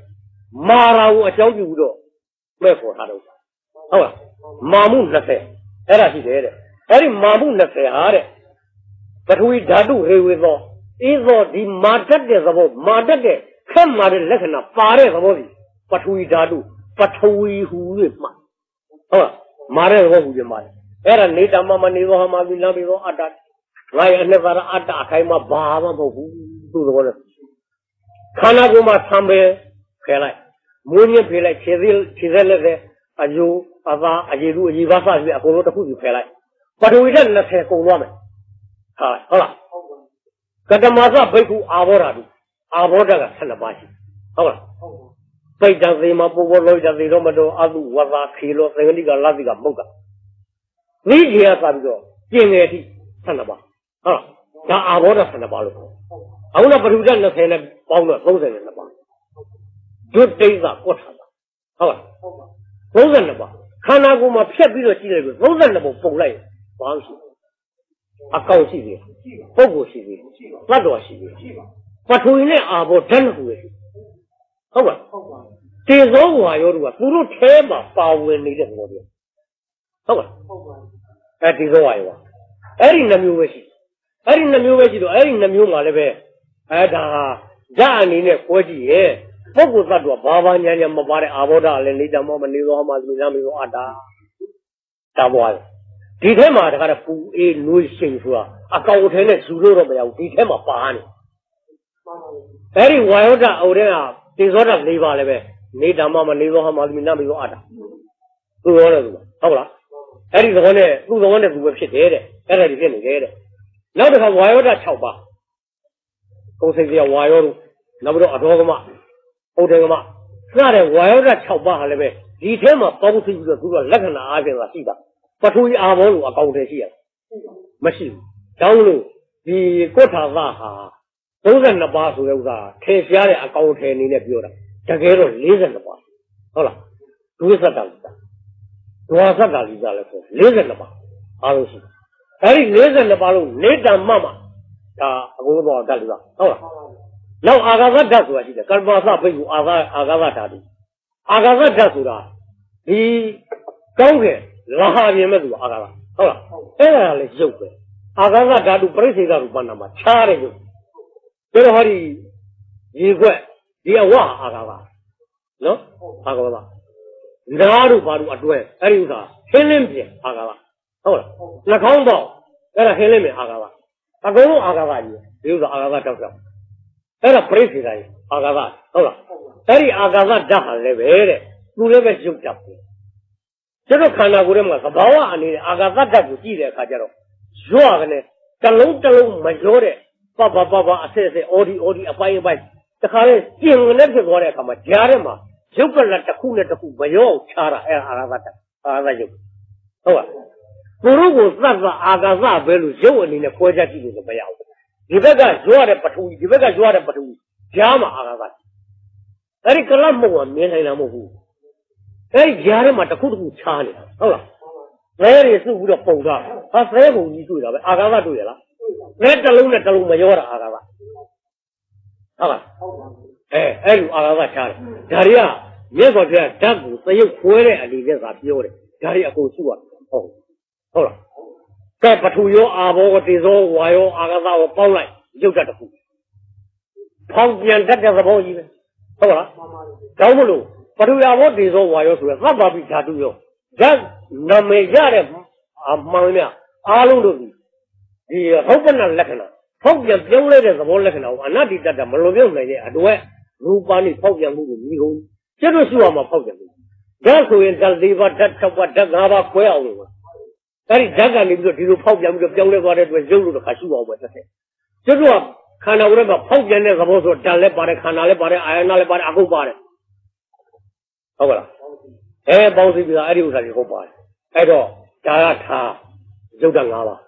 20မာရာကိုအကြောင်းပြုပြီးတော့မဲ့ခေါ်ထားတော့ဟုတ်လားမာမှု20အဲ့ဒါရှိတယ်တဲ့အဲ့ဒီမာမှု20ဟာတဲ့ပထဝီဓာတုရေဝေသော အေးသောဒီမာတတ်တဲ့သဘောမာတတ်တဲ့ခက်မာတဲ့လက္ခဏာပါတဲ့သဘောစီပထဝီဓာတုပထဝီဟူ၍မှဟုတ်လားမာတဲ့သဘောဟူ၍မှတယ်အဲ့ဒါနေတမမနေသောဟာမပြီးနောက်ပြီးသောအတ္တငါရဲ့အနှစ်သာရအတ္တအခိုင်မှာဘာမှမဟုတ်ဘူးသူ့သဘောနဲ့ခန္ဓာကိုယ်မှာသံပဲဖယ်လိုက်မွေးမြင့်ဖယ်လိုက်ခြေသေးခြေသက်လက်တဲ့အယိုးအသာအရေလူအရေပါးစပြီးအကုန်လုံးတစ်ခုစီဖယ်လိုက်ပထဝီဓာတ်20ကုန်သွားမယ်ဟာဟုတ်လား ကတမသဘိက္ခုအာဘောဓာတုအာဘောဓာက12ပါးရှိဟုတ်လားပိတ်တံသေမပုဗ္ဗလောကြသေတော့မတော်အတုဝသာခေလောသင်္ကတိကလတိကမုတ်ကနိကြီးရသာပြီးတော့ကျင်ငယ်အထိ12ပါးဟုတ်လားဒါအာဘောဓာ12ပါးလို့ခေါ်အခုတော့ပထဝီဓာတ်20နဲ့ပေါင်းတော့32ပါးဒုတိယကွတ်ထာပါဟုတ်လား32ပါးခန္ဓာကိုယ်မှာဖြတ်ပြီးတော့ကြည့်လိုက်လို့32ပုံပုံလိုက်ဘာလို့ရှိ အကောင့်ရှိသေးပုဂ္ဂိုလ်ရှိသေးသတ္တဝါရှိသေးပထဝီနဲ့အာဘောဓာတ်နှစ်ခုပဲရှိဟုတ်ပါတေဇောဝါယောတို့ကသူတို့ထဲမှာပါဝင်နေတဲ့သဘောတရားဟုတ်ပါအဲဒီဇောဝါယောအဲ့ဒီနှမျိုးပဲရှိအဲ့ဒီနှမျိုးပဲရှိတော့အဲ့ဒီနှမျိုးမှာလည်းပဲအဲဒါဓာတ်အနေနဲ့ကိုကြည့်ရဲ့ပုဂ္ဂိုလ်သတ္တဝါဘာဘာညာညာမပါတဲ့အာဘောဓာလည်းနေတမောမနေသောမှာသမီးသားမျိုးအတ္တတာပွားတယ် ဒီထဲမှာတခါတော့ပူအေးနွေးရှိန်ဆိုတာအကောင်ထဲနဲ့ဇူလို့တော့မရဘူးဒီထဲမှာပါနေအဲ့ဒီဝါယောဒအုတ်တဲ့ကတေဇောဒ၄ပါးလည်းပဲနေတမမနေသောမှာသမီးသားမျိုးအတ္တသူရောတယ်သူဟုတ်လားအဲ့ဒီသဘောနဲ့သူ့သဘောနဲ့သူပဲဖြစ်တယ်တဲ့အဲ့ဒါဒီဖြစ်နေတယ်တဲ့နောက်တစ်ခါဝါယောဒ6ပါးကိုယ်စိတ်ကဝါယောတို့နောက်ပြီးတော့အတော်ကမဥဒေကမစတဲ့ဝါယောဒ6ပါးဟာလည်းပဲဒီထဲမှာပေါင်းစည်းပြီးတော့သူကလက္ခဏာအားဖြင့်သာရှိတာ ပထဝီအာဘောလို့အကောင်တည်းရှိရမရှိဘူးတောင်းလို့ဒီကုဋ္ဌာသဟာ32ပါးဆိုတဲ့ဥစ္စာထင်ရှားတဲ့အကောင်ထဲအနေနဲ့ပြောတာတကယ်တော့42ပါးဟုတ်လားဒုသတ္တလိတာဒွါသတ္တလိတာလည်းဆို42ပါးအားလို့ရှိအဲ့ဒီ42ပါးလုံးနေတံမမဒါအကုန်တော့တတ်လိပါဟုတ်လားနောက်အာဂါသဓာတ်ဆိုတာရှိတယ်ကလ္ပသဘိက္ခုအာဂါအာဂါသဓာတုအာဂါသဓာတ်ဆိုတာဒီကောင်းကင် လာဟာပြင်မဲ့သူအာဂါသဟုတ်လားအဲ့ဒါလည်းရုပ်ပဲအာဂါသဓာတုပြိစေကရူပနာမှာခြားတယ်ရုပ်ဒါတော့ဟောဒီရေခွက်ဒီအဝအာဂါသနော်အာဂါသနာတို့ဘာတို့အတွဲအဲ့ဒီဥစ္စာဟင်းလင်းပြင်အာဂါသဟုတ်လားနှာခေါင်းပေါက်အဲ့ဒါဟင်းလင်းပြင်အာဂါသအကုန်လုံးအာဂါသကြီးဒီဥစ္စာအာဂါသတောက်တောက်အဲ့ဒါပြိစေတိုင်းအာဂါသဟုတ်လားအဲ့ဒီအာဂါသဓာတ်ဟာလည်းပဲတဲ့သူလည်းပဲရုပ်တတ်တယ် ကျတော့ခန္ဓာကိုယ်ထဲမှာသဘာဝအနေနဲ့အာဂါသဓာတ်ကိုကြည့်တဲ့အခါကျတော့ရော့ကနေတလုံးတလုံးမရောတဲ့ပပပပအဆက်ဆက်အော်ဒီအော်ဒီအပိုင်းအပိုင်းတခါလေကျင်နဲ့ဖြစ်သွားတဲ့အခါမှာကြားထဲမှာရုပ်ကလတစ်ခုနဲ့တစ်ခုမရောချားတာအဲ့ဒါအာဂါသဓာတ်အာဂါသရုပ်ဟုတ်ပါသူတို့ကိုသတ်သအာဂါသပဲလို့ရုပ်အနေနဲ့ခွဲခြားကြည့်လို့မရဘူးဒီဘက်ကရွရတဲ့ပထဝီဒီဘက်ကရွရတဲ့ပထဝီကြားမှာအာဃာသအဲ့ဒီကလတ်မုံကမြင်နိုင်တာမဟုတ်ဘူး အဲ့ဒီကြားထဲမှာတစ်ခုတစ်ခုချားနေတာဟုတ်လားသဲတွေစုပြီးတော့ပုံသွားဟာသဲပုံကြီးတွေ့တာပဲအာဃာသတွေ့ရလားသဲတစ်လုံးနဲ့တစ်လုံးမရောတာအာဃာသဟုတ်လားအဲအဲ့လိုအာဃာသချားတယ်ဒါတွေကမြတ်စွာဘုရားဓာတ်ကိုသရုပ်ခွဲတဲ့အနေနဲ့သာပြောတယ်ဒါတွေအကုန်စုရဟုတ်ဟုတ်လားကဲပထူရောအာဘောကတေဇောဝါယောအာဂသကိုပေါင်းလိုက်ရုပ်တတ်တစ်ခုဖောင်းပြန်တတ်တဲ့သဘောကြီးပဲဟုတ်လားကြောင်းမလို့ ပထူအာဘောတေဇောဝါယောဆိုရသဗ္ဗပိဓာတုယောဓာတ်နာမည်ရတဲ့အမှန်များအားလုံးတို့ဒီဒီဟုတ်ပနလက္ခဏာဖောက်ပြန်ပြောင်းလဲတဲ့သဘောလက္ခဏာကိုအနတ္တိတတ်တာမလွန်ပြောင်းနိုင်တဲ့အတွက်ရူပါနိဖောက်ပြန်မှုကိုမြည်ကုန်ကျွတ်တို့ရှိရမှာဖောက်ပြန်မှုဓာတ်ဆိုရင်ဓာတ်၄ပါးဓာတ်၆ပါးဓာတ်၅ပါးခွဲအောင်လို့အဲ့ဒီဓာတ်ကနေပြီးတော့ဒီလိုဖောက်ပြန်ပြီးတော့ပြောင်းလဲသွားတဲ့အတွက်ရုပ်လို့တစ်ခါရှိပါဦးပဲတစ်ဆက်ကျွတ်တို့ကခန္ဓာကိုယ်ထဲမှာဖောက်ပြန်တဲ့သဘောဆိုဓာတ်လည်းပါတယ်ခန္ဓာလည်းပါတယ်အာယနာလည်းပါတယ်အကုန်ပါတယ် ဟုတ်ကလားအဲပေါင်းစည်းပြီးတော့အဲ့ဒီဥစ္စာတွေဟုတ်ပါတယ်အဲ့တော့ဒါကထားရုပ်ဓာတ်၅ပါး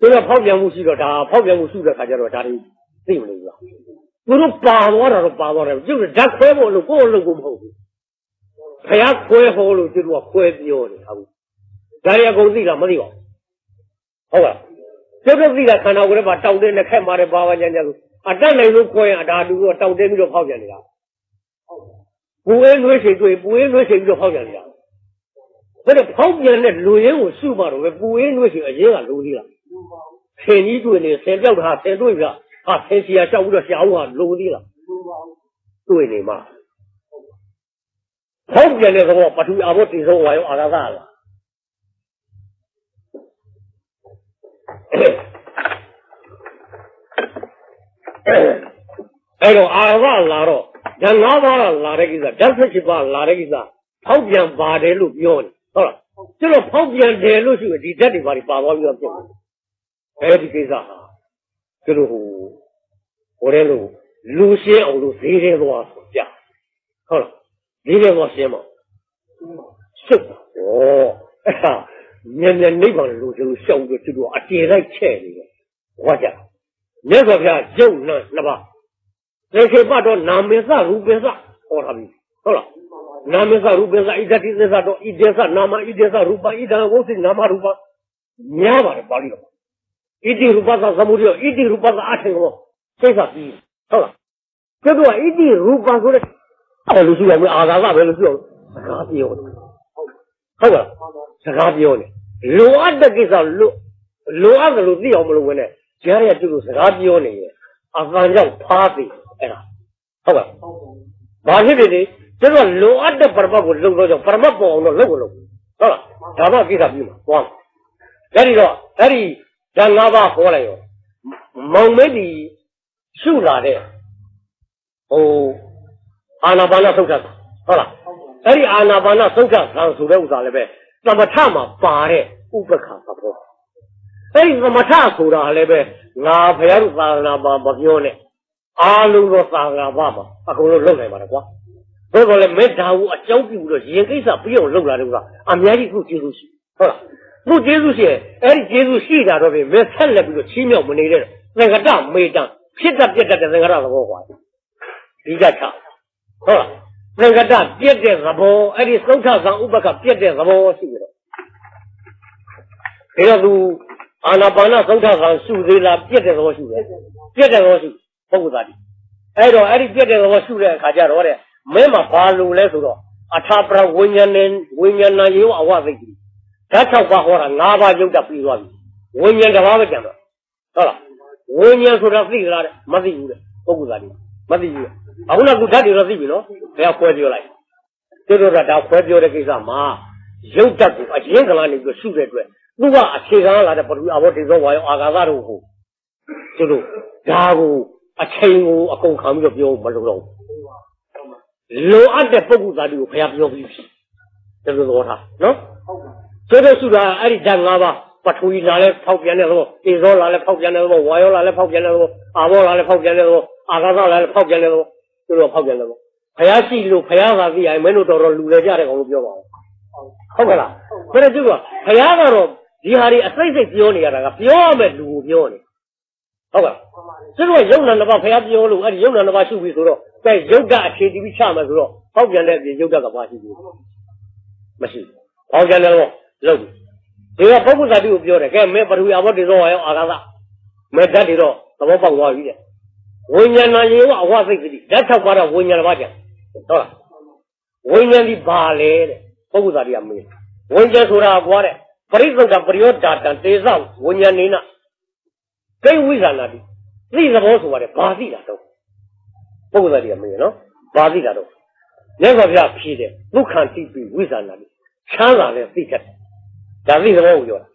သူကဖောက်ပြန်မှုရှိတော့ဒါဖောက်ပြန်မှုရှိတဲ့ခါကျတော့ဒါတွေသိမလို့လားသူတို့ပါသွားတာတော့ပါသွားတယ်ကျုပ်ဓာတ်ခွဲဖို့လို့ကိုယ့်အလုပ်ကိုမဟုတ်ဘူးဖះခွဲဟောလို့ကျုပ်ကခွဲပြောတယ်ဟုတ်ဒါရီအကုန်သိတာမသိပါဘူးဟုတ်လားကျုပ်တို့သိတာခန္ဓာကိုယ်ထဲမှာတောက်တဲ့နဲ့ခက်မာတဲ့ဘာဝညာညာဆိုအတတ်နိုင်လို့ခွဲရင်အဒါတူတော့တောက်တဲ့ပြီးတော့ဖောက်ပြန်နေတာ ပူအေးနှွေးချိန်တွေ့ပူအေးနှွေးချိန်ပြီးတော့ဖောက်ပြန်နေတာဘယ်တော့ဖောက်ပြန်တဲ့လူရင်းကိုစုမှတော့ပဲပူအေးနှွေးချိန်အရင်ကလိုသေးလားဆင်ကြီးတွေ့နေဆင်ပြောက်တာဆင်တွေ့ပြဟာဆင်စီယာရှောက်ပြီးတော့ရှားဦးကလိုသေးလားတွေ့နေမှာဖောက်ပြန်တဲ့သဘောပထူအဘောတိဆုံးဝါရောအာရသလားအဲ့တော့အာရဝလာတော့ ဓာတ်၅ပါးလာတဲ့ကိစ္စဓာတ်၁၈ပါးလာတဲ့ကိစ္စဖောက်ပြန်ပါတယ်လို့ပြောနေဟုတ်လားကျတော့ဖောက်ပြန်တယ်လို့ရှိရင်ဒီဓာတ်တွေဘာတွေပါသွားပြီးတော့ပြတ်တယ်အဲ့ဒီကိစ္စဟာကျတော့ဟိုဟိုတဲ့လို့လူရှင်းအောင်လို့ဈေးထဲသွားဆိုပြဟုတ်လားဈေးထဲသွားရှင်းမရှုပ်တာဩအဲ့ဒါမြန်မြန်နိဗ္ဗာန်လို့ဆိုရှောက်ပြီးသူတို့အတေလိုက်ချဲ့နေတယ်ဟောကြမြတ်စွာဘုရားရုပ်နဲ့နှစ်ပါး သေခေပတ်တော့နာမေသရူပေသဟောထားပြီဟုတ်လားနာမေသရူပေသဣဒတိသစ္စာတော့ဣဒေသနာမဣဒေသရူပဣဒံဝုသိနာမရူပများပါတယ်ပါဠိတော်ဣတိရူပသသမုဒိယဣတိရူပသအထေဟောသိစ္စာပြီးဟုတ်လားကျတော့ဣတိရူပဆိုတဲ့အဲ့လိုရှိရမယ်အာသာကပဲလို့ပြောစကားပြောတယ်ဟုတ်လားစကားပြောတယ်လိုအပ်တဲ့ကိစ္စလိုလိုအပ်တယ်လို့သိအောင်မလုပ်ဝင်နဲ့ကြားရတူလို့စကားပြောနေရင်အပန်းကြောင့်ဖားပြီ အဲ့ဒါဟုတ်ပါဘာဖြစ်ဖြစ်လေကျတော့လိုအပ်တဲ့ပရမတ်ကိုလုံတော့ကြောင့်ပရမတ်ပေါ်အောင်တော့လုပ်ကိုလုပ်ဟုတ်လားဒါမှကိစ္စပြီးမှာသွားအဲ့ဒီတော့အဲ့ဒီဓာတ်၅ပါးခေါ်လိုက်ရောမောင်မဲဒီရှုလာတဲ့ဟိုအာနာပါနသုတ်ထဟုတ်လားအဲ့ဒီအာနာပါနသုတ်ထဆံဆိုတဲ့ဥစ္စာလည်းပဲသမထမှာပါတဲ့ဥပ္ပခါသဘောအဲ့ဒီသမထဆိုတာလည်းပဲငါဘုရားတို့သာသနာမှာမပြောနဲ့ အားလုံးသောသာသနာမှာအကုန်လုံးလုပ်နိုင်ပါတယ်ကွာဘယ်လိုလဲမေတ္တာကိုအကြောင်းပြုလို့ရင်ကိစ္စပြီးအောင်လုပ်လာတယ်ကွာအများကြီးခုကျေးဇူးရှိဟုတ်လားခုကျေးဇူးရှိအဲ့ဒီကျေးဇူးရှိတာတော့ပြင်မဲဆက်လက်ပြီးတော့ချီးမြှောက်မနေတဲ့သင်္ကတမေတ္တဖြစ်တတ်ပြတ်တတ်တဲ့သင်္ကတသဘောကွာဒီကချဟုတ်လားသင်္ကတပြတ်တဲ့သဘောအဲ့ဒီသုဒ္ဓဇံဥပကပြတ်တဲ့သဘောရှိတယ်ဒါတော့သူအာနာပါနသုဒ္ဓဇံရှုသေးလားပြတ်တဲ့သဘောရှိတယ်ပြတ်တဲ့သဘောရှိ ပုဂ္ဂိုလ်သားဒီအဲ့တော့အဲ့ဒီပြတ်တဲ့သဘောရှုတဲ့အခါကျတော့တဲ့မင်းမှာဘာလို့လဲဆိုတော့အထာပရဝိညာဉ်နဲ့ဝိညာဏယေဝအဝသိတိဓာတ်၆ပါးဟောတာ၅ပါးရုပ်တပြီးသွားပြီဝိညာဉ်တစ်ပါးပဲကျန်တော့ဟုတ်လားဝိညာဉ်ဆိုတာသိကြလားတဲ့မသိဘူးတဲ့ပုဂ္ဂိုလ်သားဒီမသိဘူးအခုနောက်သူဓာတ်တွေတော့သိပြီနော်ဘယ်ခွဲပြောလိုက်တို့တို့ကဒါခွဲပြောတဲ့ကိစ္စမှာရုပ်တတ်ကိုအရင်ကလာနေပြီးရှုတဲ့အတွက်သူကအခြေခံလာတဲ့ပထဝီအဘောဒေသောဝါယောအာဃာသတို့ကိုတို့တို့ဒါကို အချိန်ကိုအကုန်ခံပြီးတော့ပြောမလို့တော့လိုအပ်တဲ့ပုဂ္ဂိုလ်သားတွေကိုဘုရားပြောပြီးပြီတော်တော်တော်ထားနော်ဆိုတော့စုတာအဲ့ဒီဓာတ်၅ပါးပထဝီလာလဲဖောက်ပြန်တဲ့သဘောဧဇောလာလဲဖောက်ပြန်တဲ့သဘောဝါယောလာလဲဖောက်ပြန်တဲ့သဘောအာဘောလာလဲဖောက်ပြန်တဲ့သဘောအာဃာသလာလဲဖောက်ပြန်တဲ့သဘောတို့တော့ဖောက်ပြန်တဲ့သဘောဘုရားရှိလို့ဘုရားသာသိရင်မင်းတို့တော်တော်လူလေကြတဲ့ကောင်လို့ပြောပါဦးဟုတ်ကဲ့လားဘယ်လိုကျုပ်ကဘုရားကတော့ဒီဟာတွေအစိတ်စိတ်ပြောနေရတာကပြောရမယ်လူကိုပြောနေ ဟုတ်ကဲ့သူတို့ရုပ်နာတစ်ပါးဖះပြောလို့အဲ့ဒီရုပ်နာတစ်ပါးရှုပြီဆိုတော့ကဲရုပ်ကအခြေတည်ပြီးချမယ်ဆိုတော့ဟောက်ပြန်တဲ့အပြင်ရုပ်ကကဘာရှိဘူးမရှိဘူးဟောက်ပြန်တယ်တော့လုပ်ပြီဒီကပုဂ္ဂိုလ်စာတိကိုပြောတယ်ကဲမင်းပထဝီအဘောတေသောဝါယောအာဃာသမဲဓာတ်တွေတော့သဘောပေါက်သွားပြီတဲ့ဝိညာဏယေဝအဝသိတိဓာတ်၆ပါးတော့ဝိညာဏဘာကြဟုတ်လားဝိညာဉ်ဒီဘာလဲတဲ့ပုဂ္ဂိုလ်စာတိကမေးဝိညာဉ်ဆိုတာကွာတဲ့ပရိသုဒ္ဓပရိယောဓာတံတေဇဝိညာဏိန ကိဝိဇာနာတိသိသဘောဆိုပါတယ်ဘာသိတာတော့ပုဂ္ဂိုလ်တွေကမင်းနော်ဘာသိတာတော့မြတ်စွာဘုရားဖြေတယ်ဒုက္ခတိပိဝိဇာနာတိချမ်းသာနဲ့သိတတ်တယ်ဒါသိသဘောကိုပြောတာ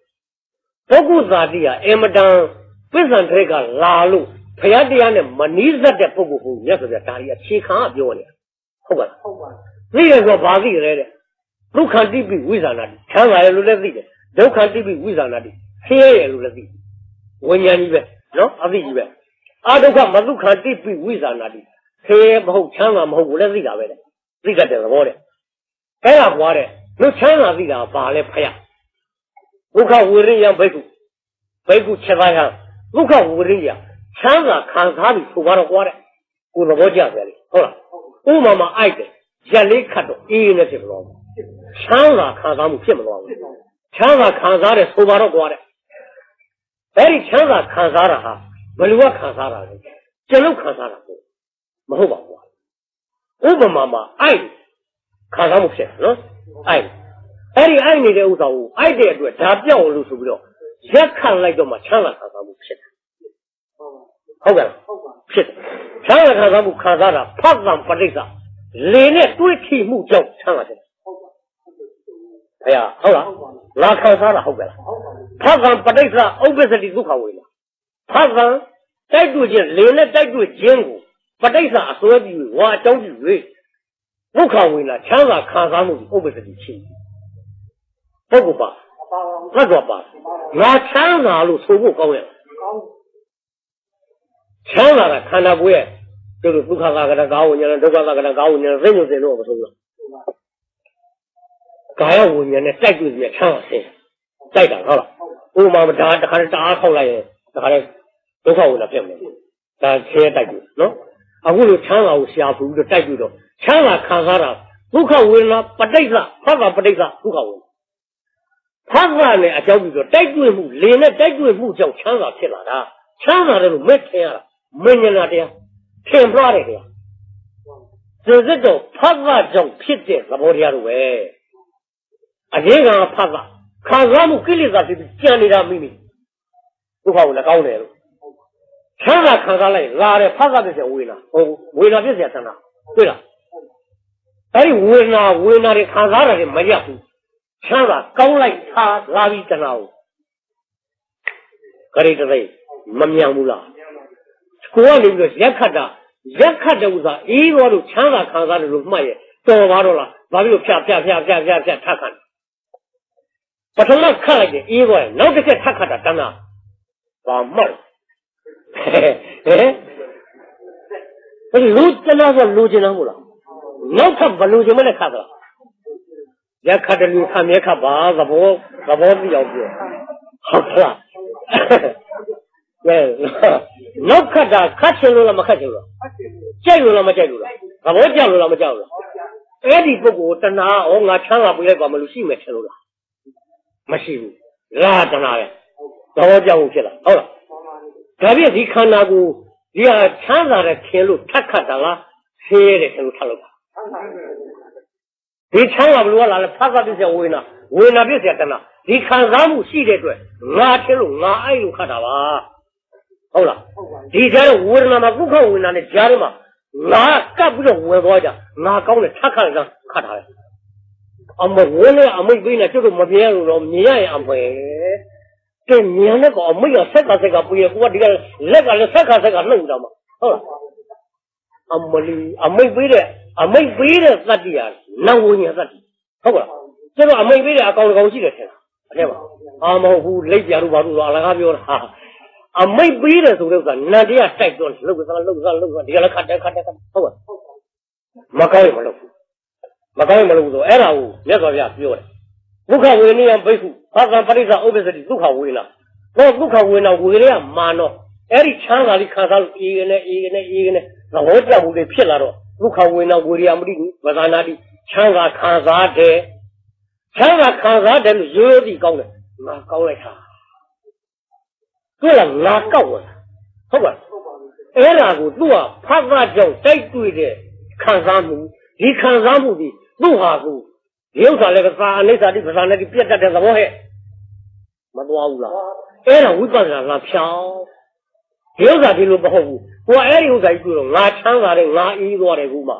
ပုဂ္ဂိုလ်သာတိကအင်မတန်ပစ္ဆန်တဲ့ကလာလို့ဘုရားတရားနဲ့မနီးစပ်တဲ့ပုဂ္ဂိုလ်ကိုမြတ်စွာဘုရားဒါကြီးအခြေခံကပြောနေတာဟုတ်ပါလားဟုတ်ပါသိရဆိုဘာသိရဲတဲ့ဒုက္ခတိပိဝိဇာနာတိချမ်းသာရလို့လည်းသိတယ်ဒုက္ခတိပိဝိဇာနာတိဆင်းရဲရလို့လည်းသိ ဝိညာဉ်ကြီးပဲနော်အသိကြီးပဲအာဒုက္ခမဒုက္ခတိပိဝိဇာနာတိဆင်းရဲမဟုတ်ချမ်းသာမဟုတ်ဘူးလည်းသိတာပဲတဲ့သိတတ်တဲ့သဘောတဲ့အဲ့ဒါကွာတဲ့လို့ချမ်းသာသိတာဘာလဲဖယားဒုက္ခဝိရိယဘိက္ခုဘိက္ခုချက်သားရဒုက္ခဝိရိယချမ်းသာခံစားပြီးဆိုပါတော့ကွာတဲ့ကိုသဘောကျတယ်လေဟုတ်လားဥမာမှာအိုက်တယ်ရက်လေးခတ်တော့အေးနဲ့ဖြစ်မလို့ချမ်းသာခံစားမှုဖြစ်မလို့ချမ်းသာခံစားတဲ့ဆိုပါတော့ကွာတဲ့ အဲ့ဒီချမ်းသာခံစားတာဟာဘယ်လိုကခံစားတာလဲကျွန်ုပ်ခံစားတာပေါ့မဟုတ်ပါဘူးဥပမာမှာအိုက်ခံစားမှုဖြစ်နော်အိုက်အဲ့ဒီအိုက်နေတဲ့ဥစ္စာကိုအိုက်တဲ့အတွက်ဒါပြောင်းလို့ဆိုပြီးတော့ရက်ခံလိုက်တော့မှချမ်းသာခံစားမှုဖြစ်တယ်ဟုတ်ကဲ့ဖြစ်ချမ်းသာခံစားမှုခံစားတာဖတ်သံပဋိစ္စလေနဲ့တွေးထိမှုကြောင့်ချမ်းသာတယ်ဘုရားဟုတ်လားငါခံစားတာဟုတ်ကဲ့လား ဖသံပဋိစ္စဥပ္ပစ္စတိဒုက္ခဝေဒဖသံတိုက်တွေ့ခြင်းလင်းနဲ့တိုက်တွေ့ခြင်းကိုပဋိစ္စအစွဲပြီးဝါအကြောင်းပြု၍ဒုက္ခဝေဒချမ်းသာခံစားမှုဥပ္ပစ္စတိရှိပုဂ္ဂိုလ်ပါသတ်တော်ပါငါချမ်းသာလို့ဆိုဖို့ကောင်းရဲ့ချမ်းသာတာခန္ဓာကိုယ်ရဲ့တို့ဒုက္ခသာကရကာဝဉ္ဉာဏဒုက္ခသာကရကာဝဉ္ဉာဏသိဉ္ဇဉ်လို့မဆိုဘူးကာယဝဉ္ဉာဏနဲ့တိုက်တွေ့ပြီးချမ်းသာခြင်းတိုက်တာဟုတ်လား ဥပမာမဒါတခါတည်းတအားခေါက်လိုက်ရင်တခါတည်းဒုက္ခဝေဒနာဖြစ်မယ်ဒါဆဲတိုက်ပြီနော်အခုလိုချမ်းသာကိုရှားဘူးလို့တိုက်ပြီးတော့ချမ်းသာခံစားတာဒုက္ခဝေဒနာပဋိစ္စဖတ်တာပဋိစ္စဒုက္ခဝေဒနာဖတ်တာနဲ့အကြောင်းပြီးတော့တိုက်တွေ့မှုလင်းနဲ့တိုက်တွေ့မှုကြောင့်ချမ်းသာဖြစ်လာတာချမ်းသာတယ်လို့မဲ့ထင်ရတာမဉ္ဇနာတရားထင်သွားတယ်ခင်ဗျာစစတော့ဖတ်တာကြောင့်ဖြစ်တဲ့သဘောတရားလိုပဲအရေးကဖတ်တာ ခံစားမှုကိလေသာဖြစ်ပြီးကြံနေတာမိမိဒုက္ခကိုလည်းကောင်းတယ်လို့ချမ်းသာခံစားလိုက်လာတယ်ဖတ်တာပြည့်စဝေနာဟိုဝေနာပြည့်စသနာတွေ့လားအဲ့ဒီဝေနာဝေနာတွေခံစားရတယ်မရဘူးချမ်းသာကောင်းလိုက်ထားလာပြီးတနာကိုခရီးတသိမမြန်ဘူးလားကိုကနေပြီးတော့ရက်ခတ်တာရက်ခတ်တဲ့ဥစ္စာအေးသွားလို့ချမ်းသာခံစားတယ်လို့မှတ်ရဲ့တော်ပါတော့လားဘာဖြစ်လို့ဖြာဖြာဖြာဖြာဖြာဖြာထပ်ခံ ပထမခတ်လိုက်တယ်အေးသွားရင်နောက်တစ်ချက်ထပ်ခတ်တာတန်းတာဘာမှတ်ဟဲ့ဘယ်လူတနာဆိုလူကျင်တော့မလားနောက်ထပ်ဘလူကျင်မလဲခတ်တာရက်ခတ်တယ်လူခံမြဲခတ်ပါသဘောသဘောပြောက်ပြောဟုတ်လားကဲနောက်ခတ်တာခတ်ချင်လို့လားမခတ်ချင်လို့လားကြိုက်လို့လားမကြိုက်လို့လားသဘောကျလို့လားမကြောက်လို့အဲ့ဒီပုဂ္ဂိုလ်တဏှာဩငါချမ်းသာပြလိုက်ပါမလို့ရှိမယ်ထင်လို့လား မရှိဘူးလာတဏှာပဲသဘောကျဖို့ဖြစ်လာဟုတ်လားဒါပြည့်ဒီခန္ဓာကိုဒီဟာချမ်းသာတဲ့ထင်လို့ထက်ခတ်တာလားဆင်းရဲတယ်ထင်လို့ထက်လို့တာဒီချမ်းသာဘလို့လာလဲဖတ်ဖတ်ပြည့်စဝေနာဝေနာပြည့်စတဏဒီခံစားမှုရှိတဲ့အတွက်ငါထင်လို့ငါအဲ့လိုခတ်တာပါဟုတ်လားဒီကြားတော့ဝေဒနာမှာဒုက္ခဝေဒနာနဲ့ကြားထဲမှာငါကပ်ပြီးတော့ဝင်သွားကြငါကောင်းတယ်ထပ်ခတ်လိုက်ခတ်ထားတယ် အမဝင်းနဲ့အမိတ်ပေးနေကျွတ်တော့မပြဲလို့တော့မြင်ရရင်အမေကဲမြန်နဲ့ကောအမိတ်ကဆက်ကဆက်ကပြေးကိုကဒီကလက်ကလည်းဆက်ကဆက်ကလှုပ်တာမှာဟုတ်လားအမလီအမိတ်ပေးတဲ့အမိတ်ပေးတဲ့သတ္တိဟာနဝဉ္ဇသတ္တိဟုတ်ကလားကျတော့အမိတ်ပေးတဲ့အကောင်ကောင်ရှိတယ်ထင်တာအထဲမှာအာမဟုတ်ဘူးလက်ပြတို့ဘာလို့ဆိုအလကားပြောတာအမိတ်ပေးတယ်ဆိုတဲ့ဥစ္စာနန္တရားတိုက်တော့လှုပ်စားလှုပ်စားလှုပ်စားဒီကလည်းခတ်တယ်ခတ်တယ်ဟုတ်ပါမကောင်းရင်မလုပ်ဘူး မကောင်းရင်မလုပ်ဘူးဆိုအဲ့ဒါကိုမြတ်စွာဘုရားပြောတယ်ဒုက္ခဝေနိယဘိက္ခုဘာသာပရိစ္ဆဥပ္ပစ္စတိဒုက္ခဝေနာတော့ဒုက္ခဝေနာဝေရမာနောအဲ့ဒီချမ်းသာလေးခံစားလို့အေးကနေအေးကနေအေးကနေသဘောကျမှုတွေဖြစ်လာတော့ဒုက္ခဝေနာဝေရမတိဝဇာနာတိချမ်းသာခံစားတယ်ချမ်းသာခံစားတယ်လို့ရိုးရိုးတည်ကောင်းတယ်ငါကောင်းလိုက်တာတွေ့လားငါကောက်ဝင်ဟုတ်ပါအဲ့ဒါကိုသူ့ဟာဖတ်သားကြောင့်တိုက်တွေ့တဲ့ခံစားမှု ဒီခံစားမှုဒီသူ့ဟာကိုဒီဥစ္စာလည်းကသာအနိစ္စတိပဇာနဲ့ဒီပြတ်တတ်တဲ့သဘောဟဲ့မသွားဘူးလားအဲ့ဒါဝိပဿနာကဖြောင်းဒီဥစ္စာဒီလိုမဟုတ်ဘူးကိုကအဲ့ဒီဥစ္စာကြီးတွေ့တော့ငါချမ်းသာတယ်ငါအေးသွားတယ်ကူမှ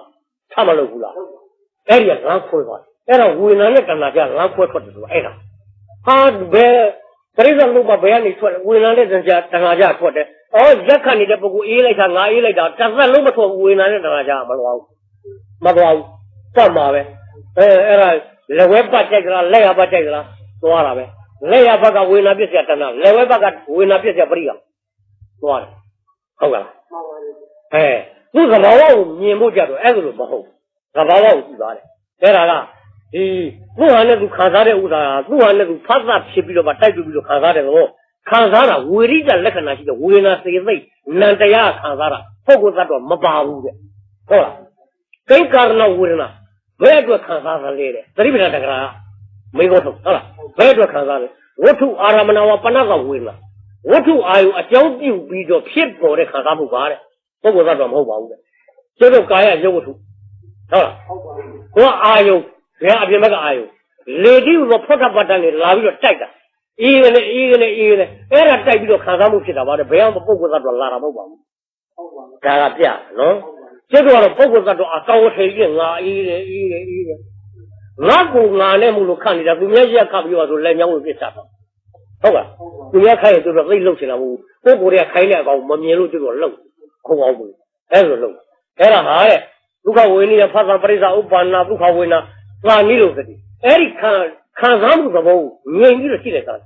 ထမလို့ဘူးလားအဲ့ဒီကငါခွဲသွားတယ်အဲ့တော့ဝေဒနာနဲ့တဏှာကြငါခွဲထွက်တယ်ဆိုတာအဲ့ဒါဟာဘယ်ပရိစ္ဆေလို့မဘယ်ကနေထွက်လဲဝေဒနာနဲ့တဏှာကြတဏှာကြထွက်တယ်ဩရက်ခတ်နေတဲ့ပုဂ္ဂိုလ်အေးလိုက်တာငါအေးလိုက်တာတစ်သက်လုံးမထွက်ဘူးဝေဒနာနဲ့တဏှာကြမလွားဘူး မသွားဘူးပတ်မှာပဲအဲအဲ့ဒါလက်ဝဲပတ်ကြိုက်ကြလားလက်ရပတ်ကြိုက်ကြလားသွားတာပဲလက်ရဘက်ကဝေနာပြည့်စရာတဏှာလက်ဝဲဘက်ကဝေနာပြည့်စရာပရိကသွားတယ်ဟုတ်ကလားအဲသူသဘာဝကိုမြင်ဖို့ကြတော့အဲ့လိုမဟုတ်သဘာဝကိုကြည့်ပါတယ်အဲ့ဒါကဒီသူ့ဟာနဲ့သူခံစားတဲ့ဥစ္စာသူ့ဟာနဲ့သူဖတ်သဖြစ်ပြီးတော့မှတိုက်ပြီးတော့ခံစားတယ်ကောခံစားတာဝေရိတလက္ခဏာရှိတဲ့ဝေဒနာစေသိနံတရားခံစားတာပုဂ္ဂိုလ်သတ္တဝါမပါဘူးတဲ့ဟုတ်လား ကိဋ္ကာရဏဝေဒနာဘယ်အတွက်ခံစားသလဲတဲ့သတိပဋ္ဌာန်တက္ကရာမေဃောထုတ်ဟုတ်လားဘယ်အတွက်ခံစားလဲဝတ္ထုအာရမဏဝပဏကဝေဒနာဝတ္ထုအာယုအကြောင်းပြုပြီးတော့ဖြစ်ပေါ်တဲ့ခံစားမှုပါတဲ့ပုဂ္ဂိုလ်သတ္တဝါမဟုတ်ပါဘူးတဲ့ကျတော့ကာယရုပ်ဝတ္ထုဟုတ်လားကိုအာယုဘယ်အပြင်ဘက်ကအာယုလေတိဟိုဖောထပတ္တနဲ့လာပြီးတော့တိုက်တာအေးကနေအေးကနေအေးကနေအဲ့ဒါတိုက်ပြီးတော့ခံစားမှုဖြစ်တာပါတဲ့ဘယ်အောင်ပုဂ္ဂိုလ်သတ္တဝါလာတာမဟုတ်ပါဘူးဒါကပြနော် ကျတော့ပုဂ္ဂိုလ်သတ္တဝါအကောင်ထေကြီးငါအေးတယ်အေးတယ်အေးတယ်ငါ့ကိုငါနဲ့မှုလို့ခံနေတာသူမျက်ရက်ခပ်ပြီးတော့ဆိုလက်ညောင်းကိုပြစ်တာတော့ဟုတ်ပါသူများခိုင်းရင်သူတို့သိလှုပ်ချင်တာမဟုတ်ဘူးကိုကိုယ်ကခိုင်းတဲ့အကောင်မမြင်လို့သူတို့လှုပ်ခုံအောင်ဘူးအဲ့လိုလှုပ်အဲ့ဒါဟာတဲ့ဒုက္ခဝေနိယဖသပရိစ္ဆာဥပ္ပန္နာဒုက္ခဝေနာသာနိလို့သတိအဲ့ဒီခံခံစားမှုသဘောကိုငြိမ်ပြီးတော့ရှိတဲ့ကား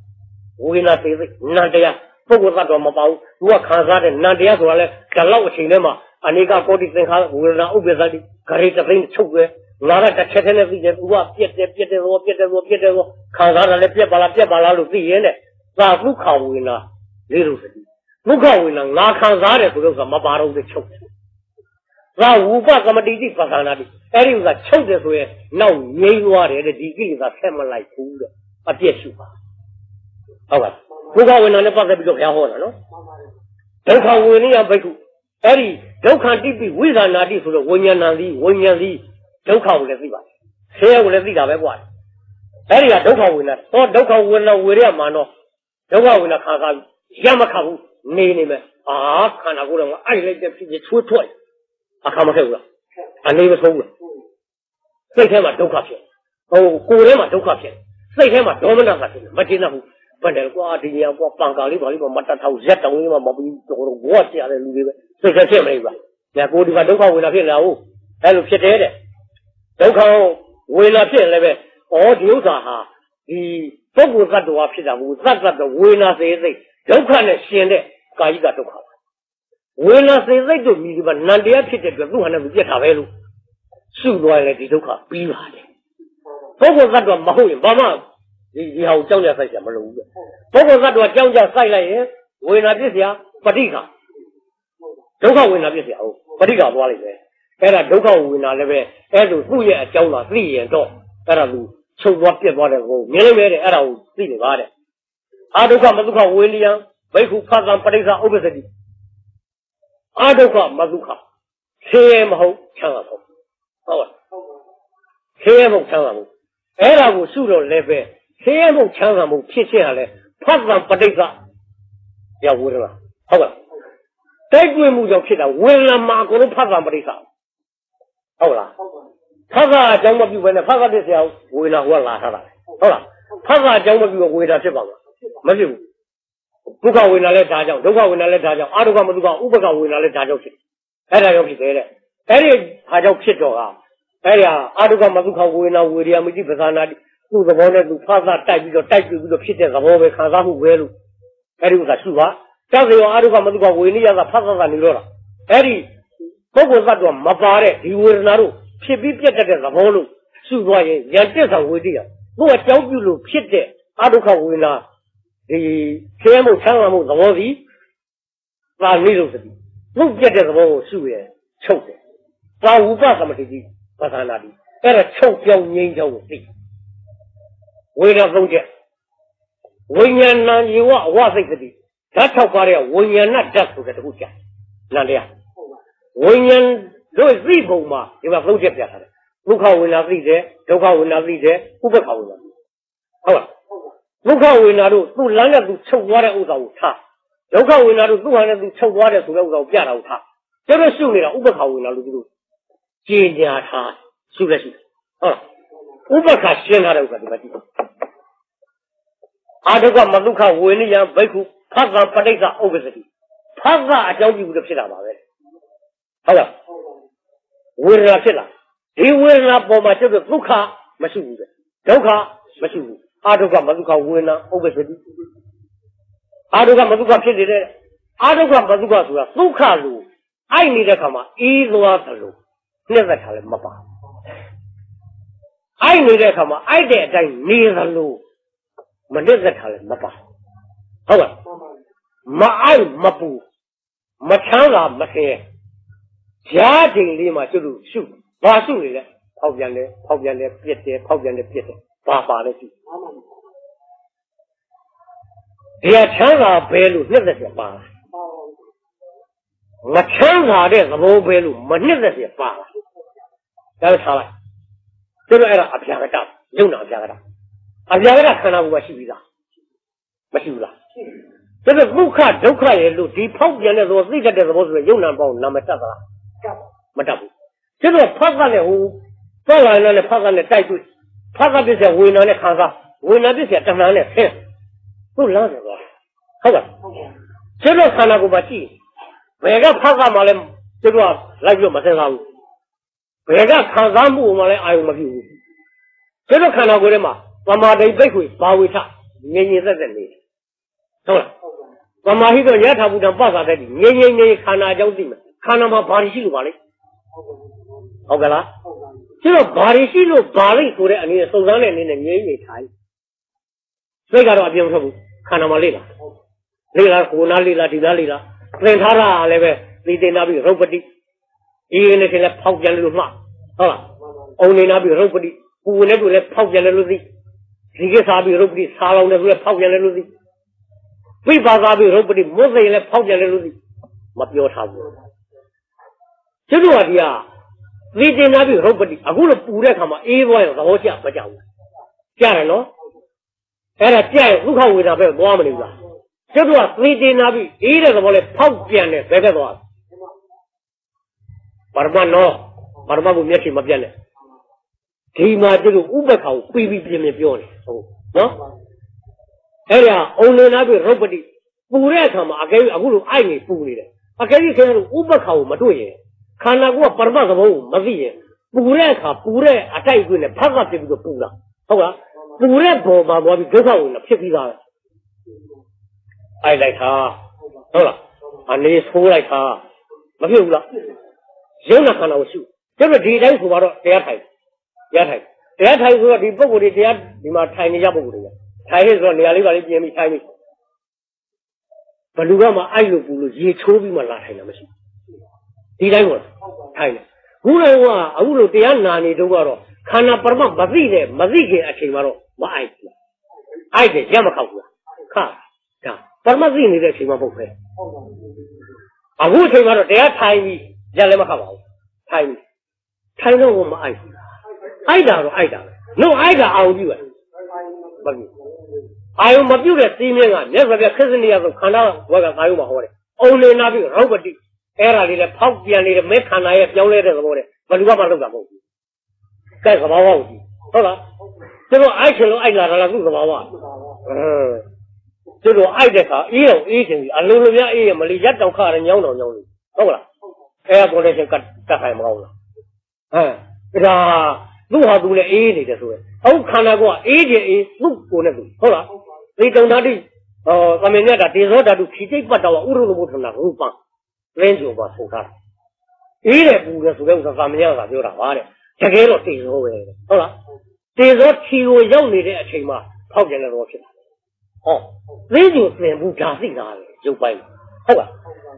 ဝေနာသေးသိနန္တရားပုဂ္ဂိုလ်သတ္တဝါမပေါ့ဘူးသူကခံစားတဲ့နန္တရားဆိုတာလဲဒါလောက်အချိန်ထဲမှာ အနေကကောတိသင်္ခါဝေဒနာဥပ္ပဇ္ဇတိဂရိတသိန်းချုပ်ပဲလာတဲ့တစ်ချက်တည်းနဲ့သိတယ်သူကပြက်တယ်ပြက်တယ်သောပြက်တယ်သောပြက်တယ်သောခံစားတာလည်းပြက်ပါလားပြက်ပါလားလို့သိရင်တဲ့သာဒုက္ခဝေနာလေးလို့သတိဒုက္ခဝေနာငါခံစားတယ်ဆိုတော့မပါတော့ဘူးချုပ်တယ်သာဝုပသမတိတိပက္ခနာတိအဲ့ဒီဥစ္စာချုပ်တယ်ဆိုရင်နောက်ငြိမ်းသွားတယ်တဲ့ဒီကိလေသာဆက်မလိုက်ဘူးတဲ့အပြည့်ရှိပါဟုတ်ပါဒုက္ခဝေနာနဲ့ပတ်သက်ပြီးတော့ဘုရားဟောတာနော်ဒုက္ခဝေနိယဘိက္ခု အဲ့ဒီဒုက္ခတိပိဝိဇာနာတိဆိုတော့ဝိညာဏသည်ဝိညာဉ်သည်ဒုက္ခကိုလည်းသိပါတယ်ဆင်းရဲကိုလည်းသိတာပဲကွာအဲ့ဒီကဒုက္ခဝေဒနာဟောဒုက္ခဝေဒနာဝေရမှာတော့ဒုက္ခဝေဒနာခါခါရမခဘူးနေနေမယ်အာခန္ဓာကိုယ်တော့အဲ့လိုက်တဲ့ဖြစ်ဖြစ်ချွေးထွက်အခါမခဲ့ဘူးလားအနေမဆုံးဘူးစိတ်ထဲမှာဒုက္ခဖြစ်ဟိုကိုယ်ထဲမှာဒုက္ခဖြစ်စိတ်ထဲမှာဒေါမနတာဖြစ်မတင်တော့ဘူးဘယ်တယ်ကွာဒီညကွာပန်ကာလေးပါလေးမမတ်တထောက်ရက်တောင်လေးမှမပြီးတော့ဘောဆရာတဲ့လူတွေပဲ စိတ်ကဖြစ်မနေပါညာကိုဒီမှာဒုက္ခဝေဒနာဖြစ်လာဟုတ်အဲ့လိုဖြစ်တယ်တဲ့ဒုက္ခဝေဒနာဖြစ်လည်းပဲဩဒီဥစ္စာဟာဒီပုဂ္ဂိုလ်သတ္တဝါဖြစ်တာမဟုတ်သတ္တတဝေဒနာစေစိတ်ဒုက္ခနဲ့ရှင်တဲ့ကာယကဒုက္ခဝေဒနာစေစိတ်တို့မြည်ဒီမှာနန္တရားဖြစ်တဲ့အတွက်သူ့ဟာနဲ့သူပြက်တာပဲလို့စုသွားရင်လည်းဒီဒုက္ခပြီးပါတယ်ပုဂ္ဂိုလ်သတ္တဝါမဟုတ်ရင်ဘာမှဒီဒီဟာကိုကြောက်ကြဆိုင်ကြမလို့ဘူးပုဂ္ဂိုလ်သတ္တဝါကြောက်ကြဆိုင်လိုက်ရင်ဝေဒနာဖြစ်စရာပဋိက္ခ ဒုက္ခဝေဒနာပြစ်เสียဟုတ်ပဋိခသွားလိမ့်မယ်အဲ့ဒါဒုက္ခဝေဒနာလည်းပဲအဲ့လိုသူ့ရဲ့အကြောင်းသာသိရင်တော့အဲ့ဒါသူချုပ်သွားပြက်သွားတဲ့ကိုမြင်လို့ရတယ်အဲ့ဒါကိုသိနေပါတဲ့အာဒုက္ခမဒုက္ခဝေလျံဘိက္ခုဖသံပရိစ္ဆာဥပ္ပစတိအာဒုက္ခမဒုက္ခဆင်းရဲမဟုတ်ချမ်းသာဖို့ဟုတ်ပါဆင်းရဲမဟုတ်ချမ်းသာဖို့အဲ့ဒါကိုရှုတော့လည်းပဲဆင်းရဲမဟုတ်ချမ်းသာမှုဖြစ်ခြင်းဟာလဲဖသံပရိစ္ဆာရောက်ဝေဒနာဟုတ်ပါ တိုက်တွေ့မှုကြောင့်ဖြစ်တာဝင်လာမှာအကုန်လုံးဖတ်ကံပရိစ္ဆာဟုတ်လားဖတ်ကအကြောင်းမပြုဘဲနဲ့ဖတ်ကတဲ့ဆရာဝေလာဟောလာထားတာဟုတ်လားဖတ်ကအကြောင်းမပြုဘဲဝေလာဖြစ်ပါမှာမဖြစ်ဘူးဒုက္ခဝေလာလဲဒါကြောင့်ဒုက္ခဝေလာလဲဒါကြောင့်အာရုံကမဒုက္ခဥပကဝေလာလဲဒါကြောင့်ဖြစ်အဲ့ဒါကြောင့်ဖြစ်တယ်တဲ့အဲ့ဒီဟာကြောင့်ဖြစ်တော့ဟာအဲ့ဒီဟာအာရုံကမဒုက္ခဝေနာဝေရိယမတိပဇာနာသူ့သဘောနဲ့သူဖတ်ကတိုက်ပြီးတော့တိုက်ပြီးတော့ဖြစ်တဲ့သဘောပဲခံစားမှုပဲလို့အဲ့ဒီဥစ္စာရှုပါ တောက်ရောအာဒုက္ခမဒုက္ခဝေနိယကဖသကနေတော့တာအဲ့ဒီပုဂ္ဂိုလ်သတ္တဝါမပါတဲ့ဒီဝေဒနာတို့ဖြစ်ပြီးပြတ်တဲ့သဘောလို့ရှုသွားရင်ရန်တက်ဆောင်ဝေတိယသူ့အကြောင်းပြုလို့ဖြစ်တဲ့အဒုက္ခဝေဒနာဒီဆင်းရဲမှုဆန်းရမှုသဘောစီသာနိလို့သတိသူ့ပြတ်တဲ့သဘောကိုရှုရချုပ်တယ်သာဝုပသမတိကြီးပသနာတိအဲ့ဒါချုပ်ပြောင်းငြိမ်းချောင်းကိုသိဝေဒနာသုံးချက်ဝိညာဏယေဝအဝစိတ်တိ ဓာတ်ထောက်ပါတဲ့ဝိညာဏဓာတ်ဆိုတဲ့တခုကြာနန္တရားဝိညာဉ်တို့သိပုံမှာဒီမှာသုံးချက်ပြထားတယ်ဒုက္ခဝေဒနာသိတယ်ဒုက္ခဝေဒနာသိတယ်ဥပ္ပခဝေဒနာဟုတ်လားဒုက္ခဝေဒနာတို့သူ့လမ်းနဲ့သူချုပ်သွားတဲ့ဥစ္စာကိုထားဒုက္ခဝေဒနာတို့သူ့ဟာနဲ့သူချုပ်သွားတဲ့ဆိုတဲ့ဥစ္စာကိုပြတာကိုထားကျတော့ရှုနေတာဥပ္ပခဝေဒနာလို့သူတို့ကြင်ညာထားရှုလက်ရှိဟုတ်လားဥပ္ပခရှင်းထားတဲ့ဥစ္စာဒီမှာကြည့်အာဒုက္ခမဒုက္ခဝေနိယဘိက္ခု ဖသပဋိစ္စဥပ္ပစတိဖသအကြောင်းပြုလို့ဖြစ်တာပါပဲဟုတ်လားဝေဒနာဖြစ်လာဒီဝေဒနာပေါ်မှာကျတော့ဒုက္ခမရှိဘူးပဲဒုက္ခမရှိဘူးအာဒုက္ခမဒုက္ခဝေဒနာဥပ္ပစတိအာဒုက္ခမဒုက္ခဖြစ်နေတဲ့အာဒုက္ခမဒုက္ခဆိုတာဒုက္ခလို့အိုက်နေတဲ့ခါမှာအေးသွားတယ်လို့နှက်သက်ထားလည်းမပါအိုက်နေတဲ့ခါမှာအိုက်တဲ့အတိုင်းနေသလိုမနှက်သက်ထားလည်းမပါဟုတ်ပါ မအိုက်မပူမချမ်းသာမဆင်းရားချိန်လေးမှာကျွတ်လို့ရှုဘာရှုနေလဲဖောက်ပြန်တယ်ဖောက်ပြန်တယ်ပြက်တယ်ဖောက်ပြန်တယ်ပြက်တယ်ဘာပါလဲရှုဒီကချမ်းသာဘဲလို့နှစ်သက်ပြပါမချမ်းသာတဲ့သဘောပဲလို့မနှစ်သက်ပြပါဒါပဲထားလိုက်ကျွတ်လို့အဲ့ဒါအပြာကတယုံနာအပြာကတအပြာကတခန္ဓာဘုရားရှိပြီးသားမရှိဘူးလား ဒါပေမဲ့ဒုက္ခဒုက္ခရဲ့လို့ဒီဖောက်ပြန်တဲ့သဘောသိတတ်တဲ့သဘောဆိုရင်ယုံနာပေါင်းနာမတတ်သလားမတတ်ဘူးကျတော့ဖတ်ကလည်းဟိုသောလာနဲ့ဖတ်ကလည်းတိုက်တွေ့ဖတ်ကပြည့်စဝေနာနဲ့ခံစားဝေနာပြည့်စတဏှာနဲ့ဆင်းသူ့လမ်းတယ်ကွာဟုတ်ပါကျတော့ခန္ဓာကိုယ်မှာကြည့်ဘယ်ကဖောက်ကမှလည်းကျတော့လိုက်ပြီးမစင်စားဘူးဘယ်ကခံစားမှုမှလည်းအာရုံမပြုဘူးကျတော့ခန္ဓာကိုယ်ထဲမှာသမာဓိပိတ်ခွေဘာဝိထငြိမ်ငြိမ်သက်သက်နေဟုတ်လား သမာဟိတော့ရထာဘုဒ္ဓပသတဲ့ငြိမ်ငြိမ်ငြိမ်ခန္ဓာအကြောင်းသိမယ်ခန္ဓာမှာဘာရှိလို့ပါလဲဟုတ်ကဲ့လားကျတော့ဘာရှိလို့ဘာလိဆိုတဲ့အနေနဲ့စုံစမ်းတဲ့အနေနဲ့ငြိမ်ငြိမ်ထိုင်စိတ်ကတော့အပြုံးထွက်ဘူးခန္ဓာမှာလေးလားလေးလားကိုနာလေးလားဒီလားလေးလားသင်ထားတာလည်းပဲသိတင်နာပြီးရုပ်ပတိဒီနေ့ကလည်းဖောက်ပြန်လို့မှဟုတ်လားအုံနေနာပြီးရုပ်ပတိပူနေတူလည်းဖောက်ပြန်တယ်လို့သိဒီကိစ္စပြီးရုပ်ပတိစားလောင်တယ်ဆိုလည်းဖောက်ပြန်တယ်လို့သိ ပြိပါသာပြီးရုပ်ပတိမွတ်စိန်လည်းဖောက်ပြန်တယ်လို့သိမပြောထားဘူးကျွတ်တော်ကဒီဟာသိတင်နာပြီးရုပ်ပတိအခုလိုပူတဲ့အခါမှာအေးသွားရင်သဘောကျမကြောက်ဘူးကြားတယ်နော်အဲ့ဒါကြက်ဒုက္ခဝေဒနာပဲသွားမနေဘူးလားကျွတ်တော့သေတင်နာပြီအေးတဲ့သဘောလဲဖောက်ပြန်တယ်ဘယ်ဘက်သွားပါရမနောပါရမဘုမျက်ခြေမပြတ်နဲ့ဒီမှာကျွတ်ဥပ္ပခါကိုပြီးပြီးပြင်းပြင်းပြောနေဟုတ်နော် အဲ့ဒါအုံနေနာပြီရုပ်ပတိပူတဲ့အခါမှာအကယ်အခုလိုအိုက်နေပူနေတယ်အကယ်၍ခင်ဗျားတို့ဥပ္ပခါကိုမတွေ့ရင်ခန္ဓာကိုယ်ကပရမသဘောကိုမသိရင်ပူတဲ့အခါပူတဲ့အတိုက်အကွင်းနဲ့ဖက်ကဖြစ်ပြီးတော့ပူတာဟုတ်လားပူတဲ့ပေါ်မှာသွားပြီးဒုက္ခဝင်ဖြစ်ပြီးသားအိုက်လိုက်တာဟုတ်လားအနေဆိုးလိုက်တာမဖြစ်ဘူးလားရုပ်နာခန္ဓာကိုရှုကျတော့ဒီတိုင်းဆိုတော့တရားထိုင်တရားထိုင်တရားထိုင်ဆိုတော့ဒီပုံကိုယ်တွေတရားဒီမှာထိုင်နေကြပုံကိုယ်တွေ ထိုင်နေဆိုတော့နေရာလေးပါလေးပြင်ပြီးထိုင်ပြီးဘလူကမှအိုက်လို့ပူလို့ရေချိုးပြီးမှလာထိုင်တာမရှိဒီတိုင်းပေါ့ထိုင်တယ်ခုလည်းကအခုလိုတရားနာနေတော့ကတော့ခန္ဓာပရမမသိတဲ့မသိခင်အချိန်မှာတော့မအိုက်ဘူးအိုက်တယ်ရမခောက်ဘူးခါဒါပရမသိနေတဲ့အချိန်မှာပုတ်ပဲအခုအချိန်မှာတော့တရားထိုင်ပြီးရလည်းမခောက်ပါဘူးထိုင်ပြီးထိုင်တော့မအိုက်ဘူးအိုက်တာတော့အိုက်တာနှုတ်အိုက်တာအောင်ပြုတယ်မပြု အာယုံမပြုတ်တဲ့စီးမြင့်ကမြတ်စွာဘုရားခရစ်စနီယဆိုခန္ဓာဘွက်ကအာယုံမှာဟောတယ်အုံနေနာပြီးရောပတိအဲ့ဒါလေးလည်းဖောက်ပြန်နေတဲ့မဲခန္ဓာရဲ့ပြောင်းလဲတဲ့သဘောနဲ့ဘယ်သူမှမလုပ်တာမဟုတ်ဘူးကဲသဘာဝကိုကြည့်ဟုတ်လားသူတို့အိုက်ချင်လို့အိုက်လာတာလားသူ့သဘာဝအင်းသူတို့အိုက်တဲ့ခါအေးတော့အေးချင်ပြီအလုံးလိုများအေးရမလီရက်တောင်ခရညောင်းတောင်ညောင်းလို့ဟုတ်လားအဲကွန်ဒီရှင်ကတ်တက်ခိုင်မကောင်းလားဟမ်ဒါ သူ့ဟာသူလည်းအေးနေတယ်ဆိုရယ်အခုခန္ဓာကအေးခြင်းအေးသူ့ကိုယ်နဲ့သူဟုတ်လားဒီတုံဓာတိဟောသမင်မြတ်တာဒေဇောဓာတုခိတိတ်ပတ်တော်ဥရုလဘုထနာရူပံလင်းကြိုပါဆိုထားအေးတယ်ပူတယ်ဆိုတဲ့ဥစ္စာသမင်မြတ်ကပြောတာပါတဲ့တကယ်တော့တေဇောပဲဟုတ်လားတေဇောထီကိုရောက်နေတဲ့အချိန်မှာဖောက်ပြန်တဲ့တော့ဖြစ်တာဟောလင်းကြိုသင်ဘူးဒါသိတာလေရုပ်ပိုင်းဟုတ်လား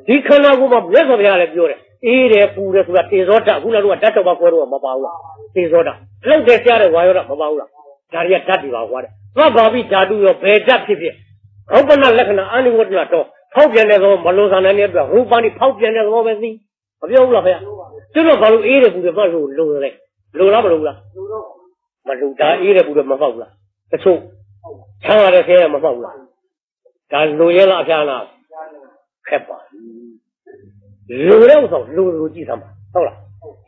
ဒီခန္ဓာကိုယ်မှာမြတ်စွာဘုရားလည်းပြောတယ် အေးတယ်ပူတယ်ဆိုတာတေဇောဓာတ်ခုနကတော့ဓာတ်တော်မှာကွဲတော့မပါဘူးလားတေဇောဓာတ်လောက်တဲ့ကြားတဲ့ဝါယောဓာတ်မပါဘူးလားဒါတွေကဓာတ်တွေပါကွာတဲ့သဗ္ဗာပိဓာတုရောဘယ်ဓာတ်ဖြစ်ဖြစ်ဥပ္ပနာလက္ခဏာအာနိဝတ္တနာတော့ဖောက်ပြန်တဲ့သဘောမလွန်ဆန်တဲ့အတွက်ရူပန်ဒီဖောက်ပြန်တဲ့သဘောပဲသိမပြောဘူးလားခင်ဗျာကျွတ်တော့ဘာလို့အေးတယ်ပူတယ်မှလို့လို့လဲလိုလားမလိုလားမလိုဒါအေးတယ်ပူတယ်မဖောက်လားတချို့ဆန်းရတဲ့ဆဲရမဖောက်လားဒါလိုရဲလားအဖျားလားခက်ပါ လိုတဲ့ဥစ္စာလိုလိုကြည့်သမှာဟုတ်လား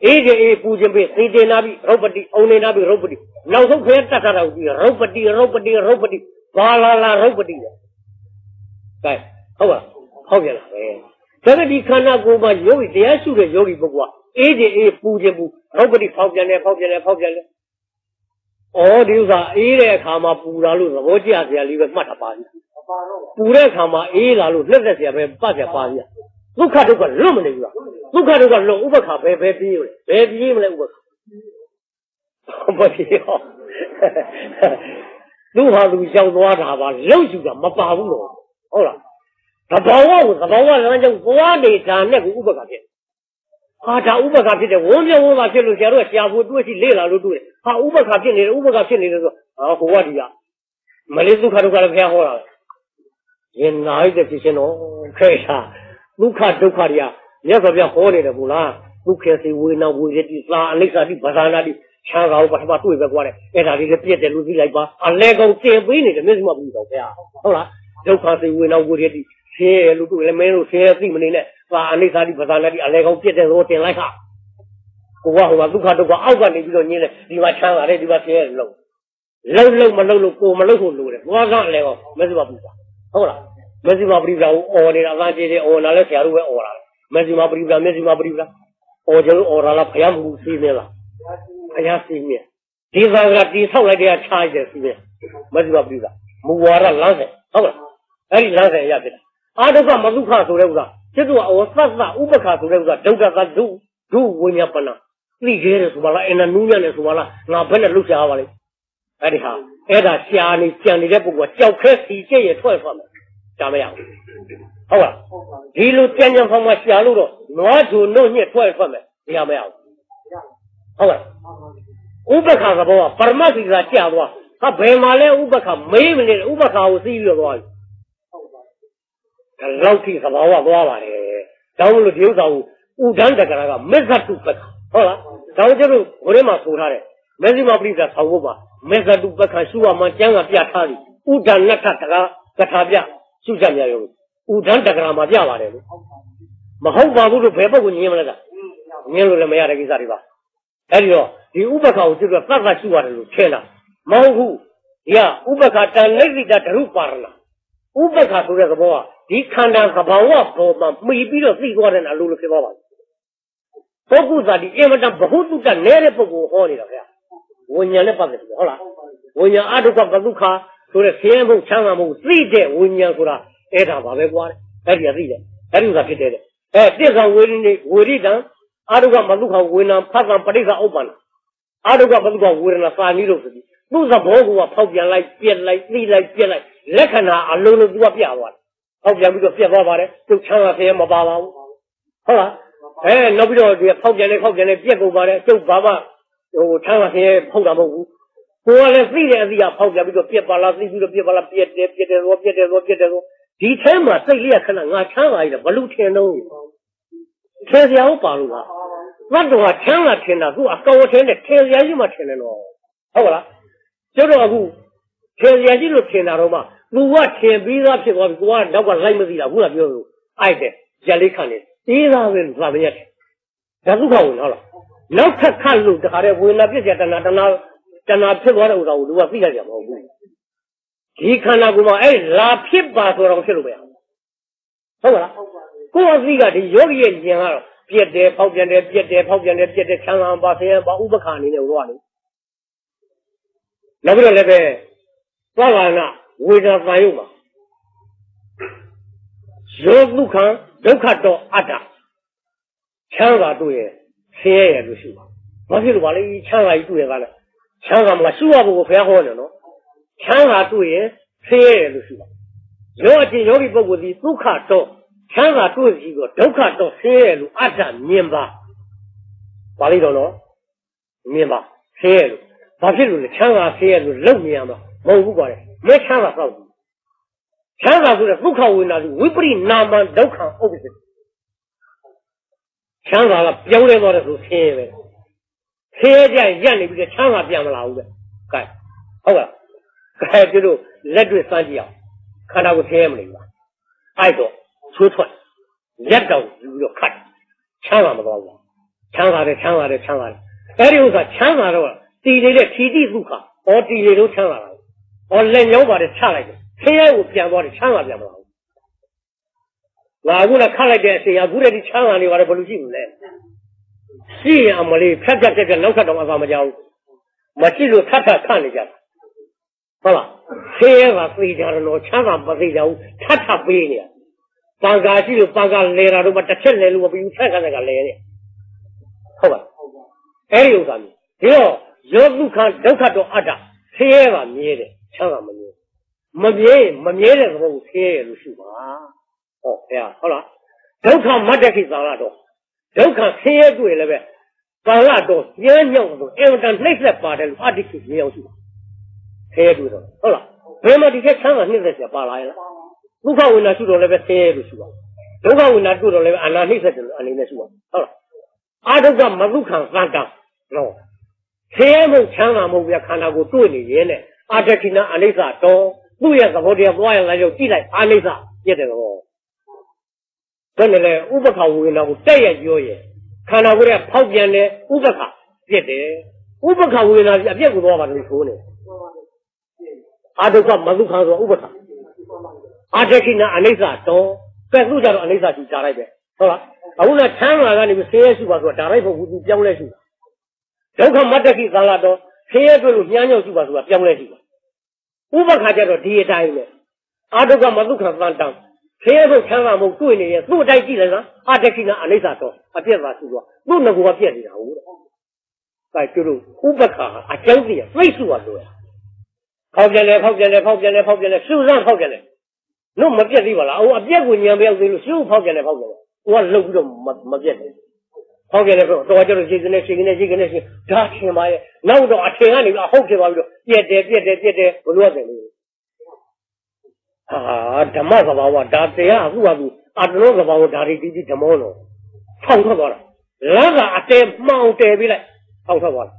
အေးခြင်းအေးပူခြင်းပဲသေတေနာပြီရုပ်ပတိအုံနေနာပြီရုပ်ပတိနောက်ဆုံးဖဲတတ်တာတော့ပြီးရုပ်ပတိရုပ်ပတိရုပ်ပတိဘာလာလာရုပ်ပတိလေကဲဟုတ်ပါဟုတ်ပြန်လားပဲဒါကဒီခန္ဓာကိုယ်မှာယောဂီတရားရှုတဲ့ယောဂီပုဂ္ဂိုလ်ကအေးခြင်းအေးပူခြင်းပူရုပ်ပတိဖောက်ပြန်တယ်ဖောက်ပြန်တယ်ဖောက်ပြန်တယ်ဩဒီဥစ္စာအေးတဲ့အခါမှာပူလာလို့သဘောကျစရာလေးပဲမှတ်တာပါပြီပူတဲ့အခါမှာအေးလာလို့လက်သက်စရာပဲပတ်စရာပါပြီ ဒုက္ခဒုက္ခလွတ်မနေဘူးလားဒုက္ခဒုက္ခလွတ်ဥပ္ပခါဘယ်ဘယ်ပြေးလဲဘယ်ပြေးမလဲဥပ္ပခါမပြေးဟောသူ့ဟာသူရောက်သွားတာပါလောက်ယူတာမပါဘူးလို့ဟုတ်လားသဘောဝကိုသဘောဝလမ်းကြောင်းသွားနေတာနဲ့ကိုဥပ္ပခါဖြစ်ဟာဒါဥပ္ပခါဖြစ်တယ်ဝန်းပြဝန်းပါဖြစ်လို့ဆရာတို့ကရှားဖို့တွေ့ရှိလေ့လာလို့တွေ့တယ်ဟာဥပ္ပခါဖြစ်နေတယ်ဥပ္ပခါဖြစ်နေတယ်ဆိုဟာဟိုကဒီကမလေးဒုက္ခဒုက္ခလည်းဖျားဟောတာရင်နိုင်တဲ့ဖြစ်ရှင်တော့ခဲတာ ဒုက္ခဒုက္ခတွေကမြတ်စွာဘုရားဟောနေတယ်ဘုလားဒုက္ခစေဝေနာဝေရတိသာအနိစ္စတိဗဇာနာတိချမ်းသာကိုပထမတွေ့ပဲကွာတဲ့အဲ့ဒါလေးလည်းပြည့်တယ်လို့သိလိုက်ပါအလဲကောင်တင်ပေးနေတယ်မျက်စိမဘူးတော့ဗျာဟုတ်လားဒုက္ခစေဝေနာဝေရတိဆင်းရဲလို့တွေ့လည်းမင်းတို့ဆင်းရဲသိမနေနဲ့သာအနိစ္စတိဗဇာနာတိအလဲကောင်ပြည့်တယ်ဆိုတင်လိုက်ခါကိုကဟိုကဒုက္ခဒုက္ခအောက်ကနေပြီးတော့ညင်းတယ်ဒီမှာချမ်းသာတယ်ဒီမှာဆင်းရဲလို့လှုပ်လှုပ်မလှုပ်လို့ကိုမလှုပ်ဖို့လိုတယ်သွားကလည်းကောမက်စီမပရိဒါဟုတ်လား မဇ္ဈိမပရိပဒကိုအော်နေတာသာကြည့်တယ်အော်လာလဲဆရာတို့ပဲအော်လာတယ်မဇ္ဈိမပရိပဒမဇ္ဈိမပရိပဒအော်ကြလို့အော်လာလားဘုရားမဟုတ်စီးနေလားဘုရားစီးနေဒီသာကတီဆောက်လိုက်တဲ့အခြားကျစီးနေမဇ္ဈိမပရိပဒမူဝါဒလမ်းစဉ်ဟုတ်လားအဲ့ဒီလမ်းစဉ်ရပြတယ်အာဒုက္ခမဒုက္ခဆိုတဲ့ဥစ္စာจิตဝအောသတ်သဥပ္ပခါဆိုတဲ့ဥစ္စာဒုက္ခသဒုဒုဝိညာပနာသိခဲတယ်ဆိုပါလားအင်နာနူးညံ့တယ်ဆိုပါလားငါဘယ်နဲ့လှုပ်ရှားပါလိမ့်အဲ့ဒီဟာအဲ့ဒါရှားနေကြံနေတဲ့ပုဂ္ဂိုလ်ကကြောက်ခဲစီကျက်ရထွက်သွားမယ် ရှားမရဘူးဟုတ်လားဒီလိုကြံကြံဖောင်းမှရှားလို့တော့နွားချိုနှုတ်ညက်ထွက်ထွက်မယ်ရှားမရဘူးဟုတ်လားဥပ္ပခါကဘောကပရမတ်စီကကြာသွားဟာဘယ်မှာလဲဥပ္ပခါမေးမနေဥပ္ပခါကိုသိပြီးတော့သွားပြီဒါလောက်ထိသဘာဝသွားပါတယ်။ဒါမှမဟုတ်ဒီဥစ္စာကိုဥဒန်းတက္ကရာကမစ္ဆတုပက္ခဟုတ်လား။ဒါကြောင့်တို့ဘုရင်မှာဆိုထားတယ်။မေဇိမပရိသဆောင်းဖို့ပါမစ္ဆတုပက္ခရှုရမှကျမ်းကပြထားသည်။ဥဒန်းနတ်ထတကာကထာပြ ရှုကြမြရော။ဥဒန်းတက္ကရာမှာပြပါတယ်လို့။မဟုတ်ပါဘူးလို့ဘယ်ပုဂ္ဂိုလ်ညင်းမလဲက။ညင်းလို့လည်းမရတဲ့ကိစ္စတွေပါ။အဲဒီတော့ဒီဥပက္ခကိုသူကသတ်သတ်ရှုရတယ်လို့ထင်တာ။မဟုတ်ဘူး။ဒီကဥပက္ခတန်လိတိတဒရုပါရဏဥပက္ခဆိုတဲ့သဘောကဒီခန္ဓာသဘာဝပေါ်မှာမှီပြီးတော့သိသွားတဲ့အလိုလိုဖြစ်သွားပါဘူးပုဂ္ဂိုလ်သာဒီအင်မတန်ဘ ഹു တုတ္တနဲတဲ့ပုဂ္ဂိုလ်ဟောနေတာခင်ဗျာဝိညာဉ်နဲ့ပတ်သက်ပြီးဟုတ်လားဝိညာဉ်အတုကပဒုက္ခ ဆိုတဲ့ဆင်းရဲမှုချမ်းသာမှုသိတဲ့ဝိညာဉ်ဆိုတာအဲ့ဒါပါပဲကွာအဲ့ဒီကသိတယ်အဲ့ဒီဥစ္စာဖြစ်တယ်အဲတိစ္ဆာဝေရိနေဝေရိတံအတုကမဒုက္ခဝေနာဖတ်ကံပရိက္ခဥပ္ပန္နအတုကမဒုက္ခဝေရဏသာနိလို့ဆိုပြီးသူ့သဘောကဖောက်ပြန်လိုက်ပြက်လိုက်သိလိုက်ပြက်လိုက်လက္ခဏာအလုံးလုံးသူကပြသွားတယ်ဖောက်ပြန်ပြီးတော့ပြက်သွားပါတယ်သူချမ်းသာဆဲမပါပါဘူးဟုတ်လားအဲနောက်ပြီးတော့ဒီဖောက်ပြန်နေဖောက်ပြန်နေပြက်ကုန်ပါတယ်ကျုပ်ဘာမှဟိုချမ်းသာဆဲဖောက်တာမဟုတ်ဘူး ကိုယ်ကလည်းသိတဲ့အသည့်ကဖောက်ပြန်ပြီးတော့ပြက်ပါလားသိပြီးတော့ပြက်ပါလားပြက်တယ်ပြက်တယ်တော့ပြက်တယ်တော့ပြက်တယ်တော့ဒီထဲမှာစိတ်လေးကခဏငါချမ်းသာရည်ဘလို့ထင်တော့ဆဲစရာဟုတ်ပါလို့ပါသတ်တော်ကချမ်းသာထင်တာသူအကောင်ထင်တဲ့ထင်စရာကြီးမှထင်တယ်တော့ဟုတ်လားကျတော့အခုထင်စရာကြီးလို့ထင်တာတော့မှသူကထင်ပြီးသားဖြစ်သွားပြီကိုကနောက်ကလိုက်မသိတာခုနပြောလို့အိုက်တယ်ရက်လေးခံနေအေးသားပဲလို့သာမရက်တယ်ဒါဒုက္ခဝင်ဟုတ်လားနောက်ထပ်ခတ်လို့တခါတည်းဝေနာပြည့်ကြတနာတနာ တနာဖြစ်သွားတဲ့ဥစ္စာကိုသူကသိလိုက်ကြမဟုတ်ဘူးဒီခန္ဓာကိုယ်မှာအဲ့လာဖြစ်ပါဆိုတော့ဖြစ်လို့ပဲဟုတ်ပါလားကိုယ်အသိကဒီယောဂီရဲ့ဉာဏ်ကတော့ပြက်တယ်ဖောက်ပြန်တယ်ပြက်တယ်ဖောက်ပြန်တယ်ပြက်တယ်ချမ်းသာပါဆင်းရဲပါဥပခါအနေနဲ့ဟောတယ်နောက်ပြီးတော့လည်းပဲသွားလာနာဝေဒနာတန်ရုပ်မှာယောဒုက္ခဒုက္ခတော့အတ္တချမ်းသာတွေ့ရဲ့ဆင်းရဲရလို့ရှိပါဘာဖြစ်လို့ပါလဲချမ်းသာကြီးတွေ့ရတာလဲ ချမ်းသာမှာရှုရဖို့ကိုဘုရားဟောတယ်နော်ချမ်းသာတွေ့ရင်ဆင်းရဲရလို့ရှိပါယောအချင်းယောဂီပုဂ္ဂိုလ်ဒီဒုက္ခတော့ချမ်းသာတွေ့စီတော့ဒုက္ခတော့ဆင်းရဲလို့အတ္တမြင်ပါပါဠိတော်နော်မြင်ပါဆင်းရဲလို့ဘာဖြစ်လို့လဲချမ်းသာဆင်းရဲလို့လုံနေရမှာမဟုတ်ဘူးကွာလေမဲချမ်းသာတော့ဘူးချမ်းသာဆိုတဲ့ဒုက္ခဝေဒနာစုဝိပရိနာမဒုက္ခဥပ္ပစ္စချမ်းသာကပြောင်းလဲသွားတယ်ဆိုဆင်းရဲပဲ ဆင်းရဲကြရင်ရက်နေပြီးတော့ချမ်းသာပြန်မလာဘူးပဲကဲဟုတ်ကဲ့ကဲဒီလိုလက်တွေ့စမ်းကြည့်အောင်ခန္ဓာကိုဆင်းရဲမနေဘူးလားအဲ့တော့ချိုးထွက်လက်တောင်ယူပြီးတော့ခတ်ချမ်းသာမသွားဘူးချမ်းသာတယ်ချမ်းသာတယ်ချမ်းသာတယ်အဲ့ဒီဥစ္စာချမ်းသာတော့တည်နေတဲ့ထီတိဒုက္ခဩတည်နေတော့ချမ်းသာတာ။အော်လက်ညောင်းပါတယ်ချလိုက်တယ်။ဆင်းရဲကိုပြန်သွားတယ်ချမ်းသာပြန်မလာဘူး။ငါအခုလည်းခတ်လိုက်တဲ့အချိန်အခုတည်းဒီချမ်းသာနေပါတယ်ဘယ်လိုရှိမလဲ။ ရှိရင်အမလေးဖြတ်ဖြတ်ဖြတ်ဖြတ်နောက်ထပ်တော့အသာမကြောက်ဘူး။မရှိလို့ထပ်ထပ်ခတ်နေကြတာ။ဟုတ်လား။ဆင်းရဲကသိကြတယ်လို့ချမ်းသာမသိကြဘူးထပ်ထပ်ပေးနေတယ်။ပံကာရှိလို့ပံကာလဲတာတော့မတစ်ချက်လဲလို့မပြီးဘူးဆက်ကနေကလဲနေ။ဟုတ်ပါ။အဲဒီဥစ္စာမျိုး။ဒီတော့ယောဒုက္ခဒုက္ခတော့အတ္တဆင်းရဲပါမြဲတယ်ချမ်းသာမမြဲမမြဲမမြဲတဲ့သဘောကိုဆင်းရဲလို့ရှိပါဟောဘုရားဟုတ်လားဒုက္ခမတ္တခိသာရတော့ ဒုက္ခဆင်းရဲတွေ့လည်းပဲကာလတော့ညံ့ညောင်းတော့အင်တန်နှိမ့်ဆက်ပါတယ်လို့အတ္တိကိမြောင်ရှိပါဆင်းရဲတွေ့တော့ဟုတ်လားဘယ်မှာဒီချက်ချမ်းသာနှိမ့်ဆက်ဆက်ပါလာရဲ့လားဒုက္ခဝိညာဉ်ရှိတော့လည်းပဲဆင်းရဲလို့ရှိပါဒုက္ခဝိညာဉ်တွေ့တော့လည်းပဲအနာနှိမ့်ဆက်တယ်လို့အနေနဲ့ရှိပါဟုတ်လားအာဒုက္ခမဒုက္ခသံတံနော်ဆင်းရဲမှုချမ်းသာမှုပြခန္ဓာကိုတွေ့နေရင်နဲ့အာတခိနာအနိစ္စတော်သူ့ရဲ့သဘောတရားပွားရလာရုပ်ကြည့်လိုက်အနိစ္စပြည့်တယ်ကော ဘယ်နဲ့လဲဥပခဝေဒနာကိုတက်ရပြောရဲ့ခန္ဓာကိုယ်ရဲ့ဖောက်ပြန်တဲ့ဥပခပြည့်တယ်ဥပခဝေဒနာကြီးအပြည့်ကိုသွားပါလို့ဆိုနေအာဒုက္ခမဒုက္ခဆိုဥပ္ပခါအာတခိနာအနိစ္စတော့ကဲသူကြတော့အနိစ္စရှိကြားလိုက်ပဲဟုတ်လားအခုကချမ်းသာကနေပြီးဆင်းရဲရှိပါဆိုတာဒါလိုက်ဖို့သူပြောင်းလဲရှိတာဒုက္ခမတ္တခိသံလာတော့ဆင်းရဲတွေ့လို့ညှမ်းညောက်ရှိပါဆိုတာပြောင်းလဲရှိပါဥပ္ပခါကျတော့ဒီအတိုင်းပဲအာဒုက္ခမဒုက္ခသံတံ ဆင်းရဲဖို့ချမ်းသာမှုတွေ့နေရဲ့သူ့အတိုင်းကြည့်လိုက်လားအာတခိနာအနိစ္စတော့အပြည့်သာရှိသွားသူ့ငကူကပြည့်နေတာဟုတ်တယ်အဲကျတို့ဥပ္ပခါအကျုံးတည်းသိစုရလို့ရဖောက်ပြန်တယ်ဖောက်ပြန်တယ်ဖောက်ပြန်တယ်ဖောက်ပြန်တယ်စူစမ်းဖောက်ပြန်တယ်လို့မပြတ်သေးပါလားဟိုအပြက်ကိုညံပြောက်သေးလို့ရှုပ်ဖောက်ပြန်တယ်ဖောက်ပြန်တယ်ဟိုကလှုပ်ပြီးတော့မပြတ်ဘူးဖောက်ပြန်တယ်တော့တော်ကြတော့ရှင်းကနေရှင်းကနေရှင်းကနေရှင်းဒါထင်ပါရဲ့နောက်တော့အထင်ကနေပြီးအဟုတ်ဖြစ်သွားပြီးတော့ပြက်တယ်ပြက်တယ်ပြက်တယ်ဘလို့ရတယ်လေ ဟာဓမ္မသဘာဝဒါတရားအခုကသူအတလောသဘာဝဒါတွေဒီဒီဓမ္မောတော့ထောင်ထွက်သွားတာလမ်းကအတဲမှောင်တယ်ပြီးလိုက်ထောင်ထွက်သွားတာ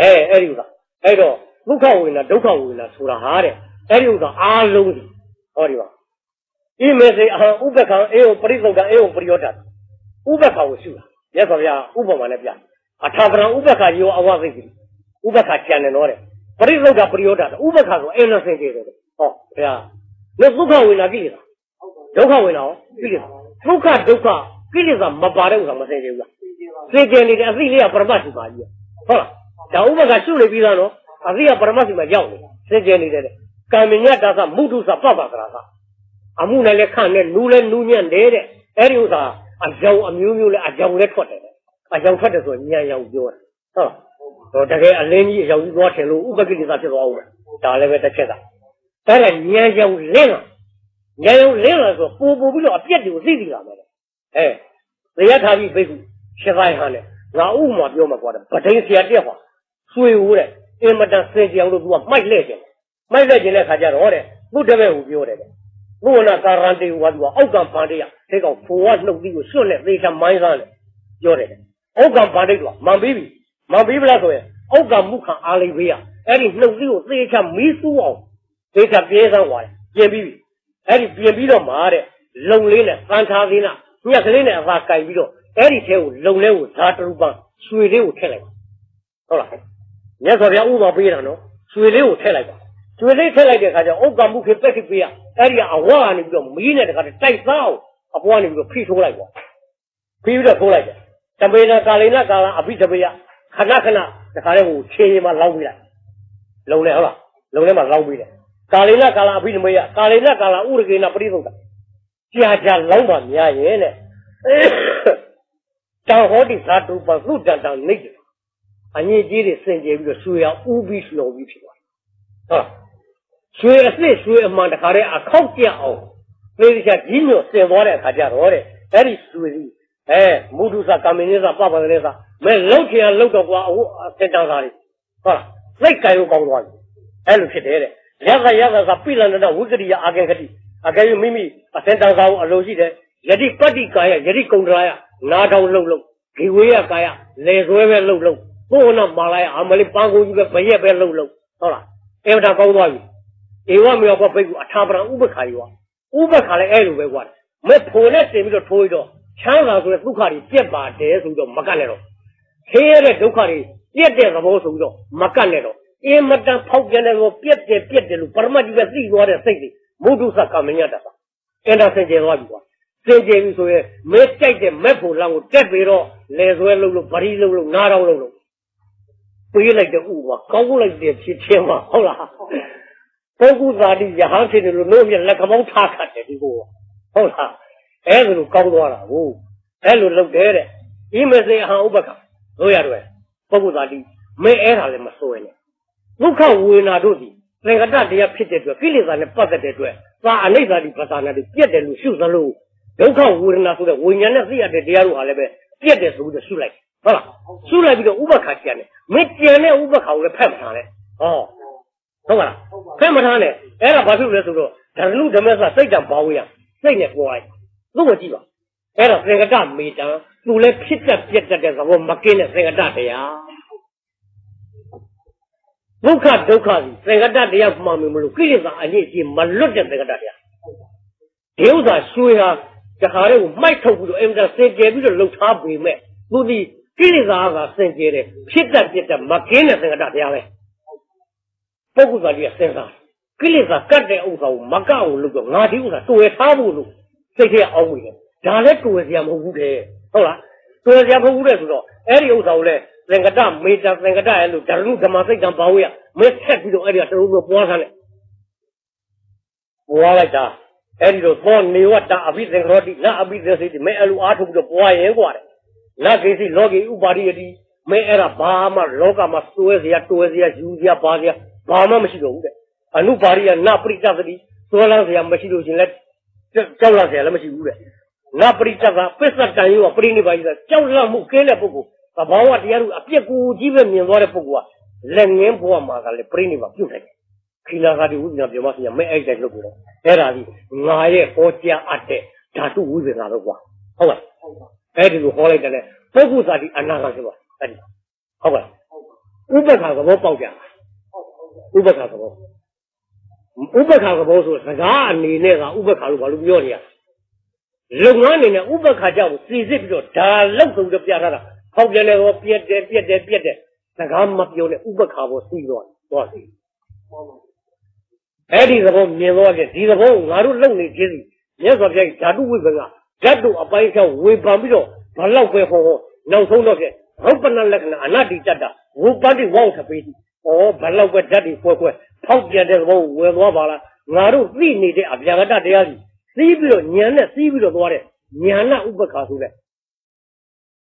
အဲအဲ့ဒီဥစ္စာအဲ့တော့ဒုက္ခဝေဒနာဒုက္ခဝေဒနာဆိုတာဟာတဲ့အဲ့ဒီဥစ္စာအားလုံးဒီဟောဒီပါဣမေစေအဟံဥပ္ပခံအေယပရိသုဒ္ဓအေယပရိယောဒဥပ္ပခါကိုရှုတာမြတ်စွာဘုရားဥပမာနဲ့ပြအထာပရံဥပ္ပခါယောအဝသိတိဥပ္ပခါကျန်တယ်နော်တဲ့ပရိသုဒ္ဓပရိယောဒဥပ္ပခါဆိုအင်းနဲ့ဆင်ကြတယ်ဟောဘုရား လက်ဒုက္ခဝေဒနာကိလေသာဒုက္ခဝေဒနာရောကိလေသာဒုက္ခဒုက္ခကိလေသာမပါတဲ့ဥစ္စာမဆင်ကြဘူးလားစင်ကြယ်နေတဲ့အသိလေးကပရမတ်ရှိပါကြီးဟုတ်လားဒါဥပ္ပခါရှုနေပြီးသားနော်အသိကပရမတ်ရှိမှရောက်နေစင်ကြယ်နေတယ်ကံမညတာသမုဒ္ဒုသပပကရာကအမှုနဲ့လည်းခန့်နဲ့နူးလည်းနူးညံ့တယ်တဲ့အဲ့ဒီဥစ္စာအကြောင်အမျိုးမျိုးလည်းအကြောင်လည်းထွက်တယ်အကြောင်ထွက်တယ်ဆိုညံရောင်ပြောတာဟုတ်တော့တကယ်အလင်းကြီးအကြောင်ကြီးသွားထင်လို့ဥပကိလေသာဖြစ်သွားအောင်ဒါလည်းပဲတစ်ချက်က အဲ့ဒါညံရောင်လင်းလာညံရောင်လင်းလာဆိုပူပူပြီးတော့အပြက်တွေကိုသိသိလာမယ်အဲတရားထားပြီးဘိက္ခုရှင်းတိုင်းဟာနဲ့ငါဥမာပြောမှာကွာဗဒိန်ဆရာတက်ဟောဆွေဦးတဲ့အင်မတန်စင်ကြအောင်လို့သူကမိုက်လဲတယ်မိုက်လဲခြင်းတဲ့ခါကျတော့တဲ့ဘုဒ္ဓဘဲကိုပြောတယ်ဘုဝနာကာရန်တေဟောသူကအောက်ကံပန္တိယဒီကောင်ဖိုးကနှုတ်ပြီးကိုစွန့်နဲ့သေချာမိုင်းစားတယ်ပြောတယ်အောက်ကံပန္တိကမန်ပြီးပြီမန်ပြီးဗလားဆိုရင်အောက်ကံမုခံအားလေးဘေးရအဲ့ဒီနှုတ်ပြီးကိုသေချာမီးစူးအောင် သေချာပြဲစမ်းသွားတယ်ပြင်ပြီးပြီအဲ့ဒီပြင်ပြီးတော့မှာတဲ့လုံလေးနဲ့သံထားသေးလားညက်ကလေးနဲ့အသာကင်ပြီးတော့အဲ့ဒီထဲကိုလုံလဲကိုဓာတရူပံရွှေလေးကိုထည့်လိုက်ဟုတ်လားမြတ်စွာဘုရားဥပမာပေးတာနော်ရွှေလေးကိုထည့်လိုက်ပါကျွေလေးထက်လိုက်တဲ့အခါကျဥက္ကမှုခေပက်ခိပေးရအဲ့ဒီအဝါကနေပြီးတော့မီးနဲ့တခါတိုက်သားအပွားနေပြီးတော့ဖိထိုးလိုက်ပေါ့ဖိပြီးတော့ထိုးလိုက်တယ်တပေနာကာလိနာကာလအဘိတပေယခဏခဏတခါလေးဟိုခြေရင်မှလောင်းပြီးလိုက်လုံနေဟုတ်လားလုံနေမှလောင်းပြီးတယ် ကာလိနာကာလအဘိတပေယကာလိနာကာလဥရကေနာပရိသုဒ္ဓကြာကြာလောင်းမှများရဲ့တဲ့တံဟောတိဇာတုပသုတတံနေတယ်အငြိကြီးတွေစင်ကြယ်ပြီးတော့ဆွေအောင်ဥပြီးလှော်ပြီးဖြစ်သွားဟုတ်ရွှေအစ်စ်ရွှေအမှန်တခါတည်းအခောက်ပြအောင်သေချာကြီးညို့စင်သွားတဲ့အခါကျတော့တဲ့အဲ့ဒီရွှေကြီးအဲမုဒုစကာမင်းစပပကလေးစမဲလောက်ချင်လောက်တော့ကွာအခုစင်တန်းသားတွေဟုတ်လားစိတ်ကြိုင်ကိုကောင်းသွားပြီအဲ့လိုဖြစ်တယ်တဲ့ ရသရသကပိလန္ဒဝိကရိယအာကေခတိအကယ်၍မိမိအစင်တန်းသားကိုအလိုရှိတယ်ယတိပတ္တိကာယယတိကုံဒရာယနာထောင်လုံလုံဒီဝေးရကာယလေဆွဲပဲလုံလုံဘုရားမာလာယအမလေးပန်းကိုကြီးပဲဘရက်ပဲလုံလုံဟုတ်လားအင်တာကောင်းသွားပြီဧဝမေယောဘဘိက္ခုအထာပရံဥပခါယောဥပခါလည်းအဲ့လိုပဲကွာမဲ့ဖို့နဲ့တင်ပြီးတော့ထိုးပြီးတော့ချမ်းသာဆိုတဲ့ဒုက္ခတွေပြက်ပါတယ်ဆိုပြီးတော့မကတ်နဲ့တော့ခင်းရတဲ့ဒုက္ခတွေပြက်တဲ့သဘောဆိုပြီးတော့မကတ်နဲ့တော့ အင်မတန်ဖောက်ပြန်တယ်လို့ပြက်တယ်ပြက်တယ်လို့ပရမတ်ကြီးပဲသိသွားတဲ့စိတ်တွေမုဒုသကမညတပါအင်တာဆင်ကျေသွားပြီကွာစင်ကြယ်ပြီဆိုရင်မဲကြိုက်တဲ့မဲ့ဖို့လမ်းကိုတက်ပြီးတော့လေဆွဲလို့လို့ဗရီလို့လို့ငါးတောင်းလို့လို့ပေးလိုက်တဲ့ဥပါကောင်းလိုက်တဲ့ဖြစ်ချင်းပါဟုတ်လားပုဂ္ဂုသာတိယဟန်ဖြစ်တယ်လို့လို့မြလက်ခမောင်းထားခတ်တယ်ဒီကိုဟုတ်လားအဲ့ဒါလိုကောင်းသွားတာဟုတ်အဲ့လိုလုပ်တယ်တဲ့ဤမစေအဟံဥပကတို့ရတယ်ပုဂ္ဂုသာတိမဲအဲ့ဒါလည်းမစိုးရနဲ့ ဒုက္ခဝေနာတို့သည်သင်္ကတတရားဖြစ်တဲ့အတွက်ကိလေသာနဲ့ပတ်သက်တဲ့အတွက်သာအနိစ္စတိပသနာတိပြက်တယ်လို့ရှုသလိုဒုက္ခဝေဒနာဆိုတဲ့ဝိညာဉ်နဲ့သိရတဲ့တရားတို့ဟာလည်းပဲပြက်တယ်ဆိုပြီးရှုလိုက်ဟုတ်လားရှုလိုက်ပြီးတော့ဥပခါကျန်တယ်မကျန်တဲ့ဥပခါကိုလည်းဖက်မှာလေဟောဟုတ်ပါလားဖက်မထားနဲ့အဲ့ဒါဘာဖြစ်လဲဆိုတော့ဓရဏုဓမ္မစစိတ်တံဘောင်းရစိတ်နဲ့ပေါ်လိုက်သူ့ကိုကြည့်ပါအဲ့ဒါသင်္ကတမေတံသူလည်းဖြစ်တတ်ပြတ်တတ်တဲ့သဘောမကင်းတဲ့သင်္ကတတရား ဒုက္ခဒုက္ခစီသင်္ကတတရားမှမလို့ကိလေသာအငြိအကျေမလွတ်တဲ့သင်္ကတတရားဒီဥစ္စာရွှေဟာတခါတည်းကိုမိုက်ထုတ်ပြီးတော့အင်တာစင်ကြယ်ပြီးတော့လှုပ်ထားပေမဲ့သူဒီကိလေသာကစင်ကြယ်တယ်ဖြစ်တတ်ပြတ်တတ်မကင်းတဲ့သင်္ကတတရားပဲပုဂ္ဂိုလ်ကလေးကစဉ်းစားကိလေသာကတ်တဲ့ဥစ္စာကိုမကအောင်လုပ်တော့ငါဒီဥစ္စာတွေ့ထားဖို့လို့စိတ်ထဲအောင်ဝင်တယ်ဒါလည်းတွေ့စရာမဟုတ်ဘူးတဲ့ဟုတ်လားတွေ့စရာမဟုတ်ဘူးတဲ့ဆိုတော့အဲ့ဒီဥစ္စာကိုလည်း သင်္ကတမေတ္တာသင်္ကတရဲ့လို့ဓာရုဓမ္မစိတ်တံဘာဝရမင်းဆက်ပြီးတော့အဲ့ဒီကတရုံးကိုပွားထားတယ်ပွားလိုက်တာအဲ့ဒီတော့သောနေဝတ္တအဘိသင်္ခရောတိနအဘိသစိတိမင်းအဲ့လိုအားထုတ်ပြီးတော့ပွားရဲกว่าတယ်နကိစီလောကီဥပါရိယတိမင်းအဲ့ဒါဘာမှလောကမှာစွဲစရာတွဲစရာယူစရာပါစရာဘာမှမရှိတော့ဘူးတဲ့အနုပါရိယနပရိတ္တသတိသွဲလန်းစရာမရှိလို့ရှင်လက်ကြောက်လန့်စရာလည်းမရှိဘူးတဲ့နပရိတ္တကပစ္စတန်ယောပရိနိဗ္ဗာန်ကြီးကြောက်လန့်မှုကင်းတဲ့ပုဂ္ဂိုလ် သဘောဝတရားတို့အပြစ်ကိုကြီးပဲမြင်သွားတဲ့ပုဂ္ဂိုလ်ကလက်ငင်းဘဝမှာကလည်းပရိနိဗ္ဗာန်ပြုတ်တယ်ခိလာဂတိဝိညာဉ်ပြောမှဆရာမဲအဲ့တဲ့လုပ်ပြီးတော့အဲ့ဒါကြီးငါရဲ့ဟောကြားအပ်တဲ့ဓာတုဝိပင်္ဂါတော့ကွာဟုတ်လားအဲ့ဒီလိုဟောလိုက်တယ်ပုဂ္ဂိုလ်စာတိအနာဂတ်ဆိုပါအဲ့ဒီဟုတ်ပါဥပ္ပခါသဘောပေါက်ကြဥပ္ပခါသဘောဥပ္ပခါသဘောဆိုစကားအနေနဲ့ကဥပ္ပခါလို့ဘာလို့ပြောနေရလုပ်ငန်းအနေနဲ့ဥပ္ပခါကြောင့်စီစစ်ပြီးတော့ဒါလောက်ဆုံးပြထားတာ ဟောက်တယ်လေဟောပြက်တယ်ပြက်တယ်ပြက်တယ်စကားမပြောနဲ့ဥပ္ပခါဘောစီတော့သွားစီအဲ့ဒီသဘောမြင်တော့ကြဒီသဘောကိုငါတို့လုံနေခြင်းစီမြတ်စွာဘုရားဓာတုဝိပ္ပကဓာတ်တို့အပိုင်းချောင်းဝေပံပြီးတော့ဘလောက်ပဲဟောဟောနောက်ဆုံးတော့ဖြင့်ရုပ်ပနလက္ခဏာအနတ္တိတတ္တဝုပ္ပတ္တိဝေါထပေတိဩဘလောက်ပဲဓာတ်တွေဖွဲဖွဲဖောက်ပြန်တဲ့သဘောကိုဝယ်သွားပါလားငါတို့သိနေတဲ့အဗျာဂတတရားကြီးသိပြီးတော့ဉာဏ်နဲ့သိပြီးတော့သွားတဲ့ဉာဏဥပ္ပခါဆိုတဲ့